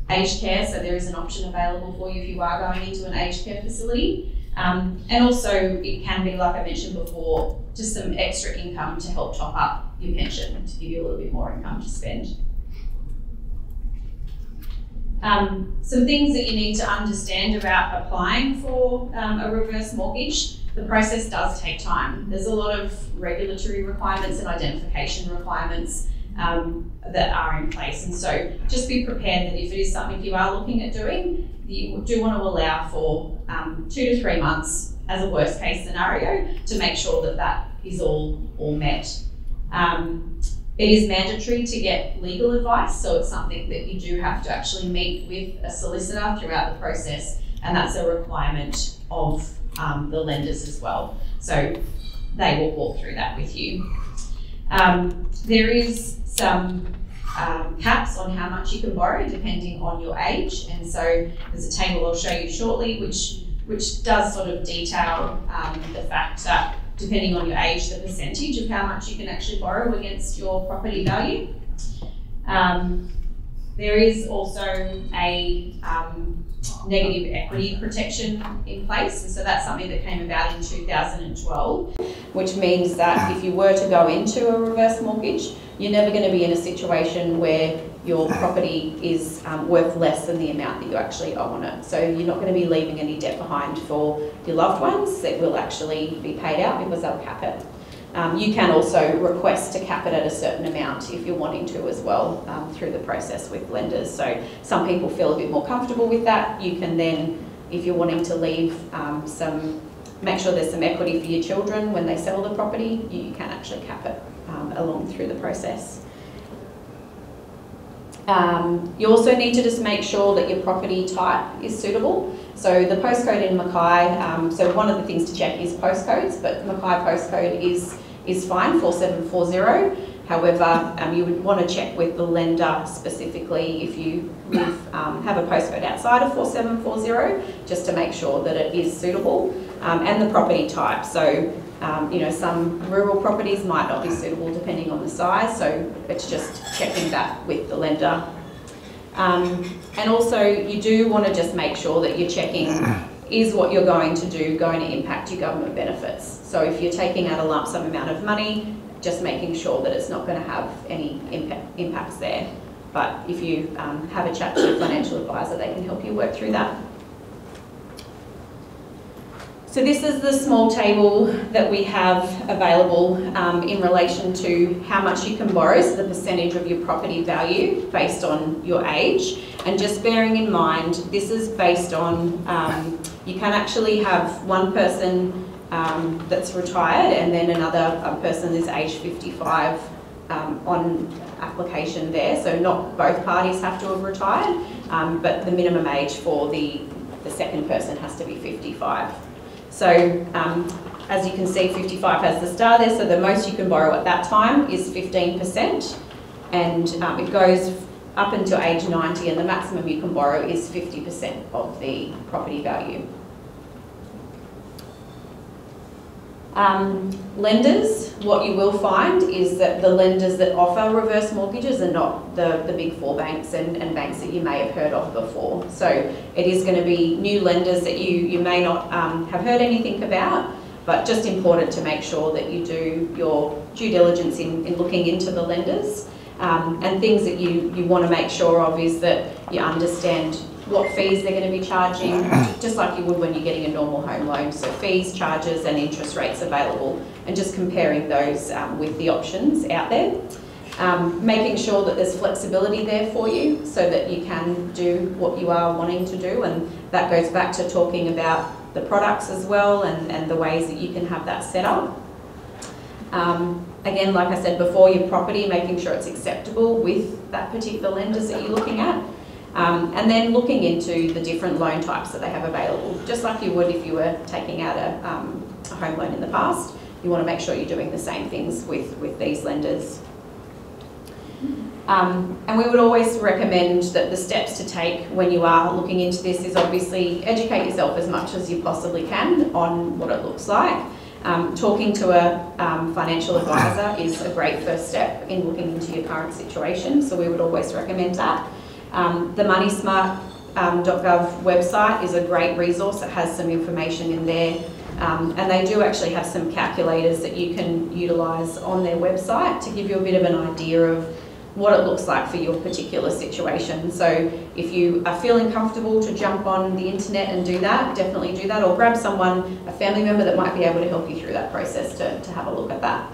H: aged care, so there is an option available for you if you are going into an aged care facility. Um, and also, it can be, like I mentioned before, just some extra income to help top up your pension to give you a little bit more income to spend. Um, some things that you need to understand about applying for um, a reverse mortgage. The process does take time. There's a lot of regulatory requirements and identification requirements um, that are in place. And so just be prepared that if it is something you are looking at doing, you do want to allow for um, two to three months as a worst case scenario to make sure that that is all, all met. Um, it is mandatory to get legal advice, so it's something that you do have to actually meet with a solicitor throughout the process, and that's a requirement of um, the lenders as well. So they will walk through that with you. Um, there is some um, caps on how much you can borrow depending on your age, and so there's a table I'll show you shortly which which does sort of detail um, the fact that depending on your age, the percentage of how much you can actually borrow against your property value. Um, there is also a um, negative equity protection in place, and so that's something that came about in 2012, which means that if you were to go into a reverse mortgage, you're never going to be in a situation where your property is um, worth less than the amount that you actually owe on it. So you're not going to be leaving any debt behind for your loved ones. It will actually be paid out because they'll cap it. Um, you can also request to cap it at a certain amount if you're wanting to as well um, through the process with lenders. So some people feel a bit more comfortable with that. You can then, if you're wanting to leave um, some, make sure there's some equity for your children when they sell the property, you, can actually cap it um, along through the process. Um, you also need to just make sure that your property type is suitable. So the postcode in Mackay, um, so one of the things to check is postcodes, but Mackay postcode is, is fine, 4740. However, um, you would want to check with the lender specifically if you um, have a postcode outside of 4740, just to make sure that it is suitable, um, and the property type. So, um, you know, some rural properties might not be suitable depending on the size, so it's just checking that with the lender. Um, and also, you do want to just make sure that you're checking is what you're going to do going to impact your government benefits. So if you're taking out a lump sum amount of money, just making sure that it's not going to have any impact, impacts there. But if you um, have a chat to a financial advisor, they can help you work through that. So this is the small table that we have available um, in relation to how much you can borrow, so the percentage of your property value based on your age. And just bearing in mind, this is based on, um, you can actually have one person um, that's retired and then another person is age 55 um, on application there. So not both parties have to have retired, um, but the minimum age for the, the second person has to be 55. So um, as you can see, 55 has the star there, so the most you can borrow at that time is 15%, and um, it goes up until age 90, and the maximum you can borrow is 50% of the property value. Um, lenders, what you will find is that the lenders that offer reverse mortgages are not the, the big four banks and, and banks that you may have heard of before. So it is going to be new lenders that you, you may not um, have heard anything about, but just important to make sure that you do your due diligence in, in looking into the lenders. Um, and things that you, you want to make sure of is that you understand what fees they're going to be charging, just like you would when you're getting a normal home loan. So fees, charges and interest rates available and just comparing those um, with the options out there. Um, making sure that there's flexibility there for you so that you can do what you are wanting to do and that goes back to talking about the products as well and, and the ways that you can have that set up. Um, again, like I said before, your property, making sure it's acceptable with that particular lenders that you're looking at. Um, and then looking into the different loan types that they have available, just like you would if you were taking out a, um, a home loan in the past. You want to make sure you're doing the same things with, with these lenders. Um, and we would always recommend that the steps to take when you are looking into this is obviously educate yourself as much as you possibly can on what it looks like. Um, talking to a um, financial advisor is a great first step in looking into your current situation, so we would always recommend that. Um, the moneysmart.gov website is a great resource. It has some information in there. Um, and they do actually have some calculators that you can utilise on their website to give you a bit of an idea of what it looks like for your particular situation. So if you are feeling comfortable to jump on the internet and do that, definitely do that or grab someone, a family member that might be able to help you through that process to, to have a look at that.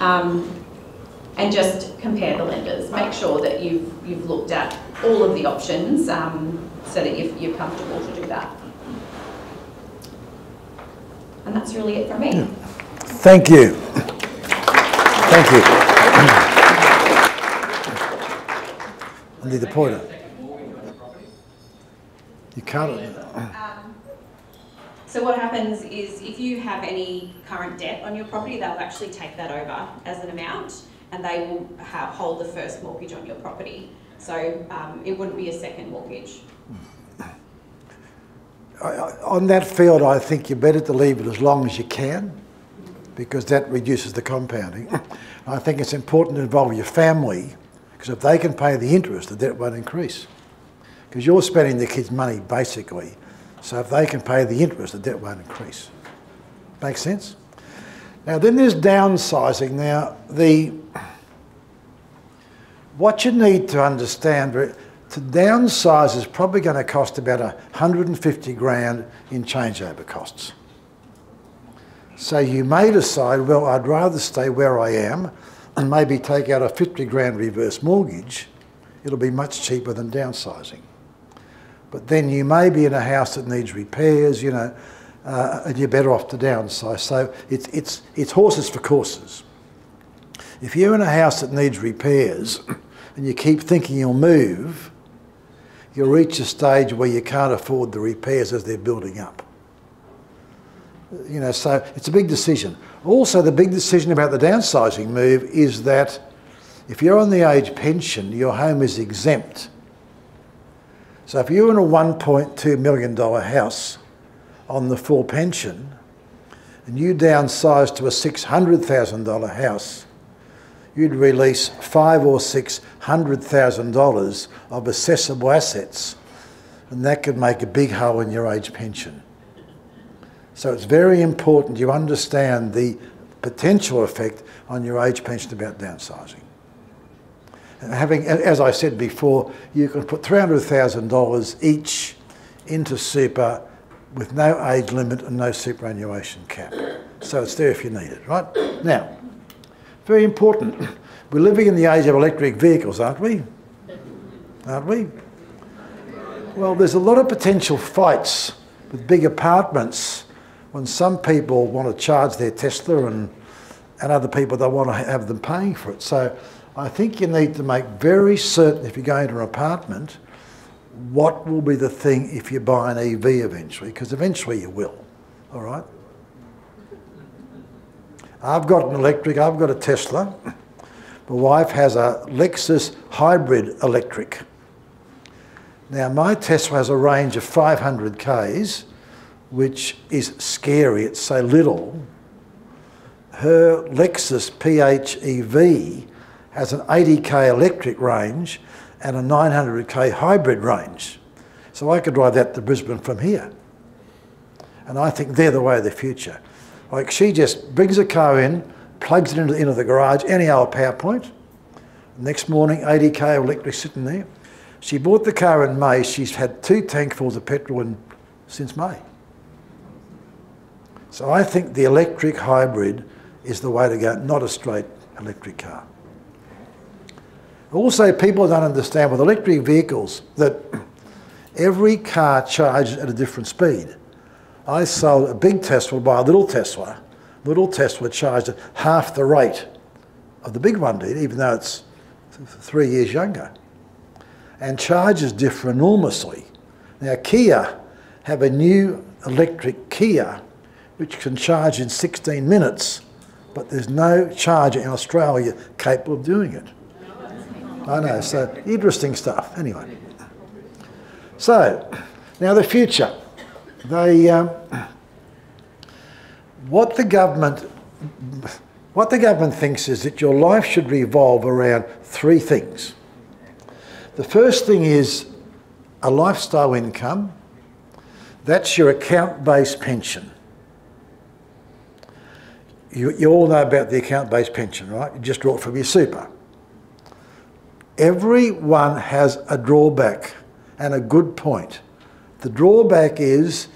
H: Um, and just compare the lenders. Make sure that you've, you've looked at all of the options um, so that you're, you're comfortable to do that. And that's really it from me. Yeah.
C: Thank you. Thank you. I need the pointer. You can't.
H: Um, so what happens is if you have any current debt on your property, they'll actually take that over as an amount and they will have, hold the first mortgage on your property. So um, it wouldn't be a second mortgage.
C: on that field, I think you're better to leave it as long as you can because that reduces the compounding. I think it's important to involve your family because if they can pay the interest, the debt won't increase. Because you're spending the kids' money basically. So if they can pay the interest, the debt won't increase. Make sense? Now then there's downsizing. Now the what you need to understand to downsize is probably going to cost about 150 grand in changeover costs. So you may decide, well, I'd rather stay where I am and maybe take out a 50 grand reverse mortgage. It'll be much cheaper than downsizing. But then you may be in a house that needs repairs, you know, uh, and you're better off to downsize. So it's, it's, it's horses for courses. If you're in a house that needs repairs and you keep thinking you'll move, you'll reach a stage where you can't afford the repairs as they're building up. You know, so it's a big decision. Also, the big decision about the downsizing move is that if you're on the age pension, your home is exempt. So if you're in a $1.2 million house on the full pension and you downsize to a $600,000 house, you'd release five or six hundred thousand dollars of assessable assets, and that could make a big hole in your age pension. So it's very important you understand the potential effect on your age pension about downsizing. And having, as I said before, you can put $300,000 each into super with no age limit and no superannuation cap. So it's there if you need it, right? Now, very important. We're living in the age of electric vehicles, aren't we? Aren't we? Well, there's a lot of potential fights with big apartments when some people want to charge their Tesla and, and other people don't want to have them paying for it. So I think you need to make very certain if you go into an apartment, what will be the thing if you buy an EV eventually, because eventually you will, all right? I've got an electric, I've got a Tesla. My wife has a Lexus hybrid electric. Now my Tesla has a range of 500 Ks which is scary, it's so little. Her Lexus PHEV has an 80k electric range and a 900k hybrid range. So I could drive that to Brisbane from here. And I think they're the way of the future. Like she just brings a car in, plugs it into, the, into the garage, any old power point. Next morning, 80k electric sitting there. She bought the car in May. She's had two tankfuls of petrol in, since May. So I think the electric hybrid is the way to go, not a straight electric car. Also, people don't understand with electric vehicles that every car charges at a different speed. I sold a big Tesla by a little Tesla. Little Tesla charged at half the rate of the big one did, even though it's three years younger. And charges differ enormously. Now, Kia have a new electric Kia which can charge in 16 minutes, but there's no charger in Australia capable of doing it. I know, so interesting stuff. Anyway. So, now the future. They, um, what the government, what the government thinks is that your life should revolve around three things. The first thing is a lifestyle income. That's your account-based pension you, you all know about the account-based pension, right? You just draw it from your super. Everyone has a drawback and a good point. The drawback is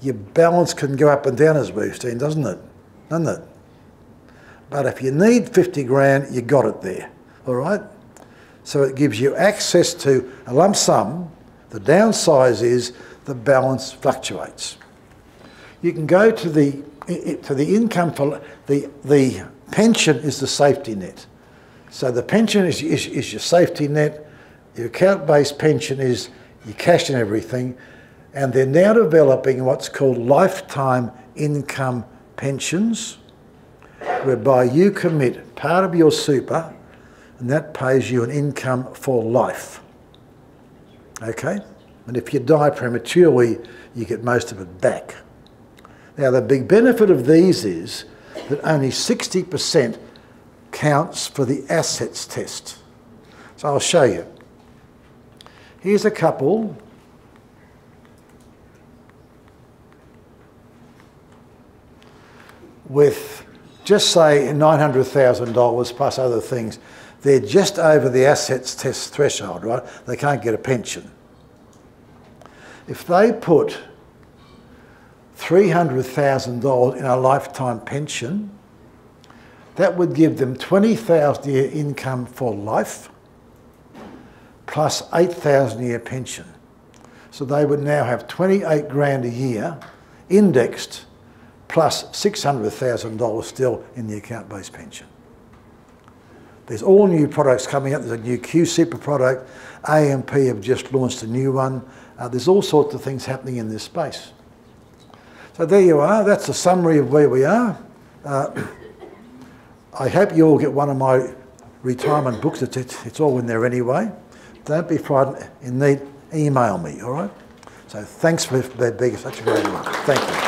C: your balance can go up and down as we've seen, doesn't it? Doesn't it? But if you need 50 grand, you got it there, all right? So it gives you access to a lump sum. The downside is the balance fluctuates. You can go to the to the income for the the pension is the safety net. So the pension is, is, is your safety net. Your account-based pension is your cash and everything, and they're now developing what's called lifetime income pensions, whereby you commit part of your super, and that pays you an income for life. Okay, And if you die prematurely, you get most of it back. Now, the big benefit of these is that only 60% counts for the assets test. So I'll show you. Here's a couple. With just say $900,000 plus other things, they're just over the assets test threshold, right? They can't get a pension. If they put $300,000 in a lifetime pension, that would give them 20,000 a year income for life plus 8,000 a year pension. So they would now have 28 grand a year indexed plus $600,000 still in the account-based pension. There's all new products coming up. There's a new QSuper product. AMP have just launched a new one. Uh, there's all sorts of things happening in this space. So there you are. That's a summary of where we are. Uh, I hope you all get one of my retirement books. It's, it's, it's all in there anyway. Don't be frightened. In need, email me, all right? So thanks for being such a great one. Thank you.